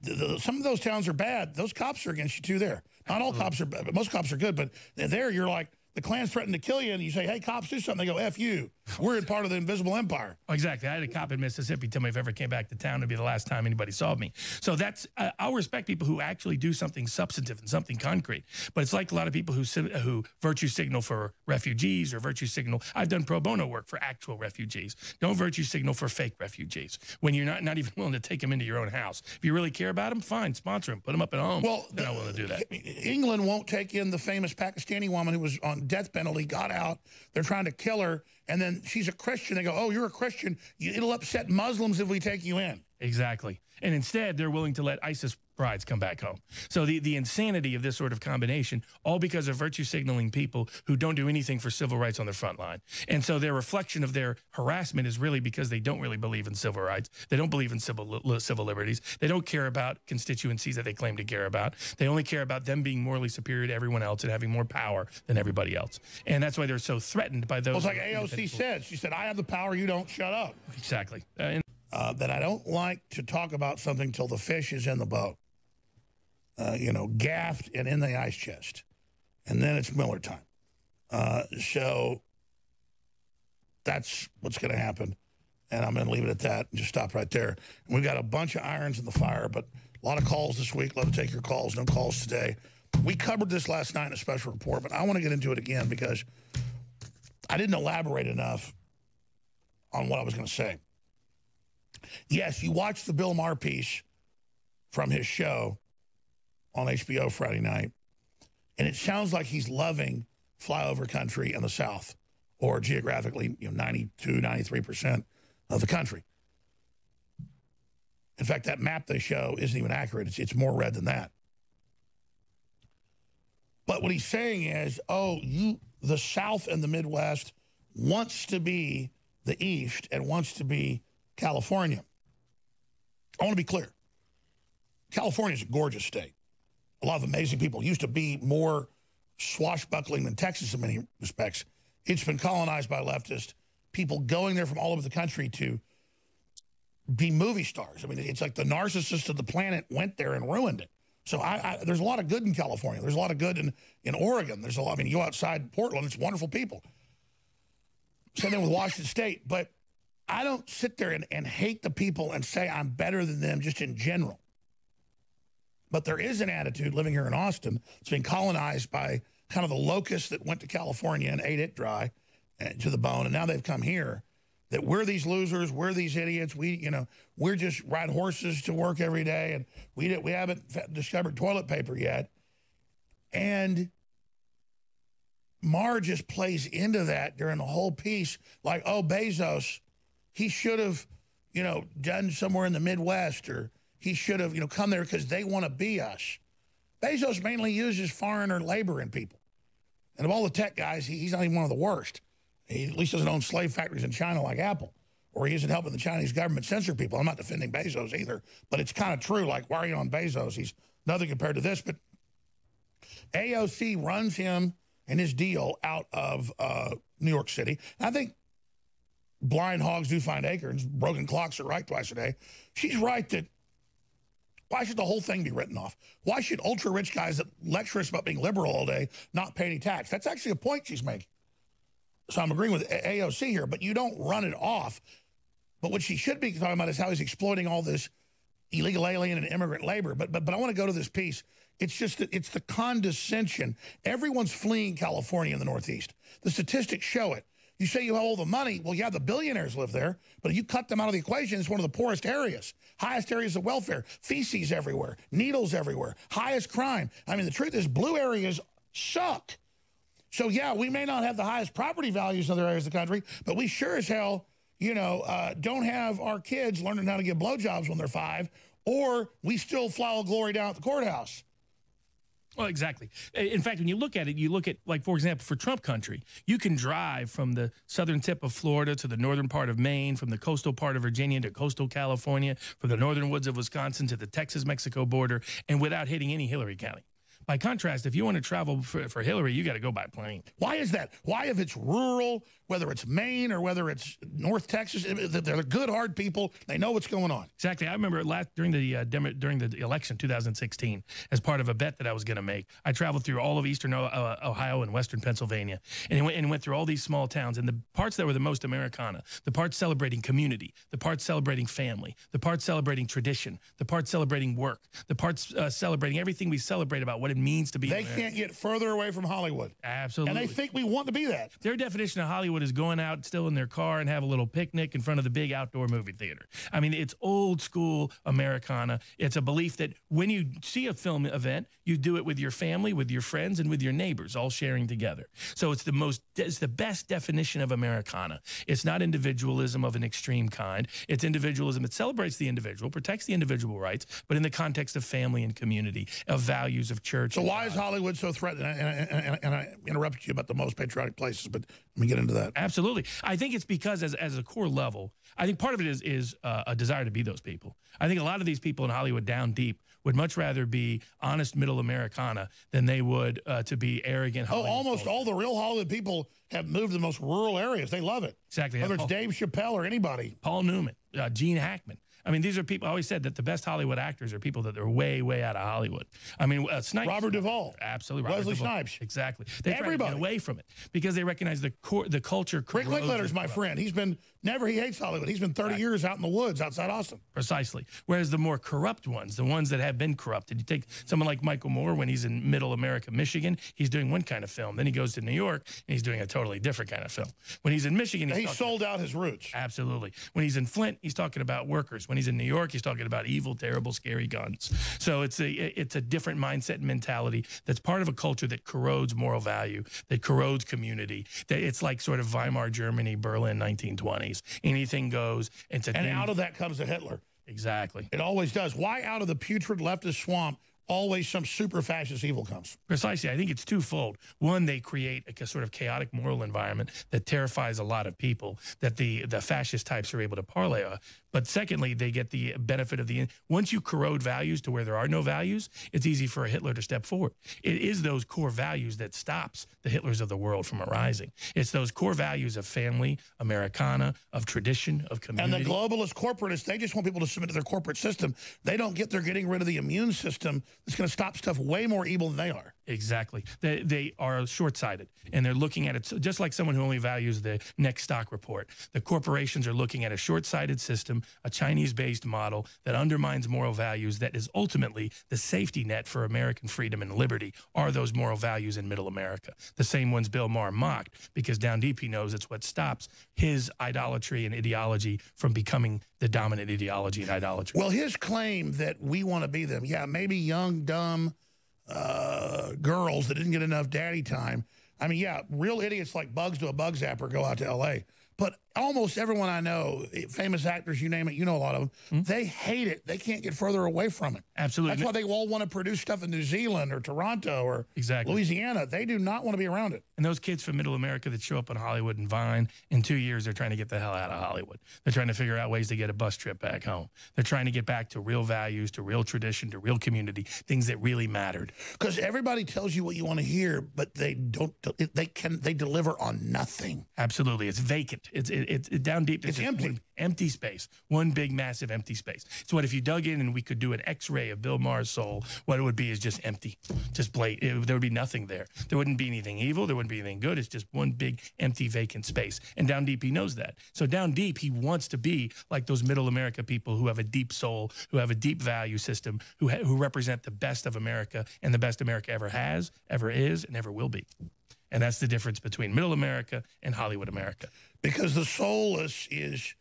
The, the, some of those towns are bad. Those cops are against you too there. Not all cops are bad, but most cops are good. But there you're like, the Klan's threatened to kill you, and you say, hey, cops, do something. They go, F you. We're in part of the invisible empire. Exactly. I had a cop in Mississippi tell me if I ever came back to town, it'd be the last time anybody saw me. So that's, uh, I'll respect people who actually do something substantive and something concrete. But it's like a lot of people who, who virtue signal for refugees or virtue signal. I've done pro bono work for actual refugees. Don't virtue signal for fake refugees when you're not, not even willing to take them into your own house. If you really care about them, fine, sponsor them, put them up at home. Well, they're not willing to do that. England won't take in the famous Pakistani woman who was on death penalty, got out. They're trying to kill her. And then she's a Christian. They go, oh, you're a Christian. It'll upset Muslims if we take you in. Exactly. And instead, they're willing to let ISIS brides come back home. So the, the insanity of this sort of combination, all because of virtue signaling people who don't do anything for civil rights on the front line. And so their reflection of their harassment is really because they don't really believe in civil rights. They don't believe in civil, civil liberties. They don't care about constituencies that they claim to care about. They only care about them being morally superior to everyone else and having more power than everybody else. And that's why they're so threatened by those. Well, it's like AOC said. She said, I have the power, you don't shut up. Exactly. Uh, and uh, that I don't like to talk about something till the fish is in the boat. Uh, you know, gaffed and in the ice chest. And then it's Miller time. Uh, so that's what's going to happen. And I'm going to leave it at that and just stop right there. And we've got a bunch of irons in the fire, but a lot of calls this week. Love to take your calls. No calls today. We covered this last night in a special report, but I want to get into it again because I didn't elaborate enough on what I was going to say. Yes, you watched the Bill Maher piece from his show on HBO Friday night, and it sounds like he's loving flyover country in the South, or geographically, you know, 92, 93% of the country. In fact, that map they show isn't even accurate. It's, it's more red than that. But what he's saying is, oh, you, the South and the Midwest wants to be the East and wants to be California. I want to be clear. California is a gorgeous state. A lot of amazing people. Used to be more swashbuckling than Texas in many respects. It's been colonized by leftists, people going there from all over the country to be movie stars. I mean, it's like the narcissist of the planet went there and ruined it. So I, I, there's a lot of good in California. There's a lot of good in, in Oregon. There's a lot, I mean, you go outside Portland, it's wonderful people. Same thing with Washington State. But I don't sit there and, and hate the people and say I'm better than them just in general. But there is an attitude living here in Austin. It's been colonized by kind of the locusts that went to California and ate it dry uh, to the bone. And now they've come here that we're these losers, we're these idiots. We, you know, we're just ride horses to work every day. And we, didn't we haven't discovered toilet paper yet. And Maher just plays into that during the whole piece. Like, oh, Bezos, he should have, you know, done somewhere in the Midwest or he should have, you know, come there because they want to be us. Bezos mainly uses foreigner labor and people. And of all the tech guys, he, he's not even one of the worst. He at least doesn't own slave factories in China like Apple. Or he isn't helping the Chinese government censor people. I'm not defending Bezos either. But it's kind of true. Like, why are you on Bezos? He's nothing compared to this. But AOC runs him and his deal out of uh, New York City. I think blind hogs do find acorns. Broken clocks are right twice a day. She's right that Why should the whole thing be written off? Why should ultra rich guys that lecture us about being liberal all day not pay any tax? That's actually a point she's making. So I'm agreeing with AOC here, but you don't run it off. But what she should be talking about is how he's exploiting all this illegal alien and immigrant labor. But but but I want to go to this piece. It's just that it's the condescension. Everyone's fleeing California in the Northeast. The statistics show it. You say you have all the money. Well, yeah, the billionaires live there, but if you cut them out of the equation, it's one of the poorest areas, highest areas of welfare, feces everywhere, needles everywhere, highest crime. I mean, the truth is blue areas suck. So, yeah, we may not have the highest property values in other areas of the country, but we sure as hell, you know, uh, don't have our kids learning how to get blowjobs when they're five, or we still fly glory down at the courthouse. Well, exactly. In fact, when you look at it, you look at, like, for example, for Trump country, you can drive from the southern tip of Florida to the northern part of Maine, from the coastal part of Virginia to coastal California, from the northern woods of Wisconsin to the Texas Mexico border, and without hitting any Hillary County. By contrast, if you want to travel for, for Hillary, you got to go by plane. Why is that? Why, if it's rural, whether it's Maine or whether it's North Texas, they're good, hard people. They know what's going on. Exactly. I remember last during the uh, during the election 2016, as part of a bet that I was going to make, I traveled through all of eastern uh, Ohio and western Pennsylvania, and went, and went through all these small towns. And the parts that were the most Americana, the parts celebrating community, the parts celebrating family, the parts celebrating tradition, the parts celebrating work, the parts uh, celebrating everything we celebrate about what it means to be. They American. can't get further away from Hollywood. Absolutely. And they think we want to be that. Their definition of Hollywood is going out still in their car and have a little picnic in front of the big outdoor movie theater. I mean, it's old school Americana. It's a belief that when you see a film event, you do it with your family, with your friends, and with your neighbors, all sharing together. So it's the most, it's the best definition of Americana. It's not individualism of an extreme kind. It's individualism. It celebrates the individual, protects the individual rights, but in the context of family and community, of values of church. So why is Hollywood so threatened? And, and, and, and I interrupted you about the most patriotic places, but let me get into that. Absolutely. I think it's because as, as a core level, I think part of it is, is uh, a desire to be those people. I think a lot of these people in Hollywood down deep would much rather be honest middle Americana than they would uh, to be arrogant. Hollywood oh, almost culture. all the real Hollywood people have moved to the most rural areas. They love it. Exactly. Whether it's Paul, Dave Chappelle or anybody. Paul Newman, uh, Gene Hackman. I mean, these are people. I always said that the best Hollywood actors are people that are way, way out of Hollywood. I mean, uh, Snipes, Robert Duvall, absolutely, Robert Wesley Duvall. Snipes, exactly. They Everybody try to get away from it because they recognize the core, the culture. Rick Linklater's my friend. He's been never. He hates Hollywood. He's been 30 years out in the woods outside Austin. Precisely. Whereas the more corrupt ones, the ones that have been corrupted, you take someone like Michael Moore when he's in Middle America, Michigan, he's doing one kind of film. Then he goes to New York and he's doing a totally different kind of film. When he's in Michigan, he's he sold out his roots. Absolutely. When he's in Flint, he's talking about workers. When he's in New York, he's talking about evil, terrible, scary guns. So it's a it's a different mindset and mentality that's part of a culture that corrodes moral value, that corrodes community. That it's like sort of Weimar Germany, Berlin, 1920s. Anything goes. It's a and out of that comes a Hitler. Exactly. It always does. Why out of the putrid leftist swamp always some super fascist evil comes. Precisely. I think it's twofold. One, they create a sort of chaotic moral environment that terrifies a lot of people that the, the fascist types are able to parlay on. But secondly, they get the benefit of the once you corrode values to where there are no values, it's easy for a Hitler to step forward. It is those core values that stops the Hitlers of the world from arising. It's those core values of family, Americana, of tradition, of community. And the globalist corporatists, they just want people to submit to their corporate system. They don't get they're getting rid of the immune system that's going to stop stuff way more evil than they are. Exactly. They, they are short-sighted, and they're looking at it just like someone who only values the next stock report. The corporations are looking at a short-sighted system, a Chinese-based model that undermines moral values that is ultimately the safety net for American freedom and liberty are those moral values in middle America. The same ones Bill Maher mocked because down deep he knows it's what stops his idolatry and ideology from becoming the dominant ideology and idolatry. Well, his claim that we want to be them, yeah, maybe young, dumb, uh, girls that didn't get enough daddy time. I mean, yeah, real idiots like Bugs to a bug zapper go out to L.A. But almost everyone I know, famous actors, you name it, you know a lot of them, mm -hmm. they hate it. They can't get further away from it. Absolutely. That's why they all want to produce stuff in New Zealand or Toronto or exactly. Louisiana. They do not want to be around it. And those kids from middle America that show up in Hollywood and Vine, in two years, they're trying to get the hell out of Hollywood. They're trying to figure out ways to get a bus trip back home. They're trying to get back to real values, to real tradition, to real community, things that really mattered. Because everybody tells you what you want to hear, but they don't, they can, they deliver on nothing. Absolutely. It's vacant. It's, it, it's down deep. It's, it's empty. empty space, one big massive empty space. So what if you dug in and we could do an X-ray of Bill Maher's soul? What it would be is just empty, just blank. It, there would be nothing there. There wouldn't be anything evil. There wouldn't be anything good. It's just one big empty vacant space. And down deep, he knows that. So down deep, he wants to be like those Middle America people who have a deep soul, who have a deep value system, who who represent the best of America and the best America ever has, ever is, and ever will be. And that's the difference between Middle America and Hollywood America. Because the soulless is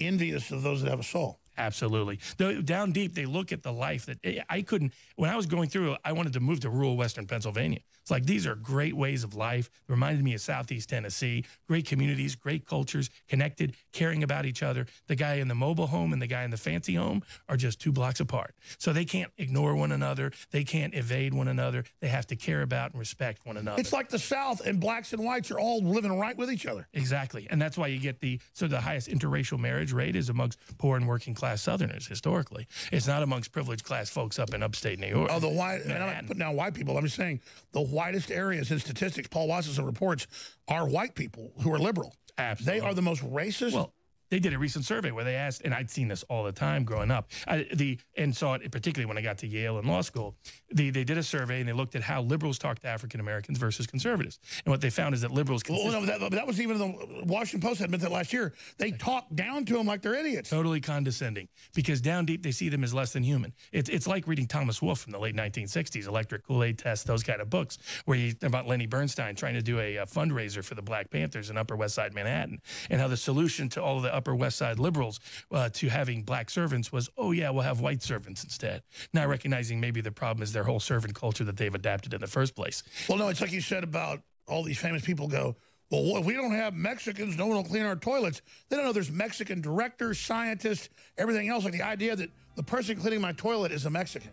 envious of those that have a soul. Absolutely. Though down deep, they look at the life that eh, I couldn't. When I was going through, I wanted to move to rural Western Pennsylvania. It's like these are great ways of life. It reminded me of Southeast Tennessee. Great communities, great cultures, connected, caring about each other. The guy in the mobile home and the guy in the fancy home are just two blocks apart. So they can't ignore one another. They can't evade one another. They have to care about and respect one another. It's like the South and blacks and whites are all living right with each other. Exactly. And that's why you get the so the highest interracial marriage rate is amongst poor and working class Southerners historically. It's not amongst privileged class folks up in upstate New York. Oh, the white, and I'm not putting down white people. I'm just saying the whitest areas in statistics, Paul Watson reports, are white people who are liberal. Absolutely. They are the most racist. Well, they did a recent survey where they asked, and I'd seen this all the time growing up, I, the and saw it particularly when I got to Yale and law school. The, they did a survey and they looked at how liberals talk to African Americans versus conservatives, and what they found is that liberals. Well, no, that, that was even the Washington Post admitted that last year. They talk down to them like they're idiots. Totally condescending, because down deep they see them as less than human. It's it's like reading Thomas Wolfe from the late 1960s, Electric Kool Aid Test, those kind of books, where you about Lenny Bernstein trying to do a, a fundraiser for the Black Panthers in Upper West Side Manhattan, and how the solution to all the Upper West Side liberals uh, to having black servants was, oh, yeah, we'll have white servants instead. Not recognizing maybe the problem is their whole servant culture that they've adapted in the first place. Well, no, it's like you said about all these famous people go, well, if we don't have Mexicans, no one will clean our toilets. They don't know there's Mexican directors, scientists, everything else. Like the idea that the person cleaning my toilet is a Mexican.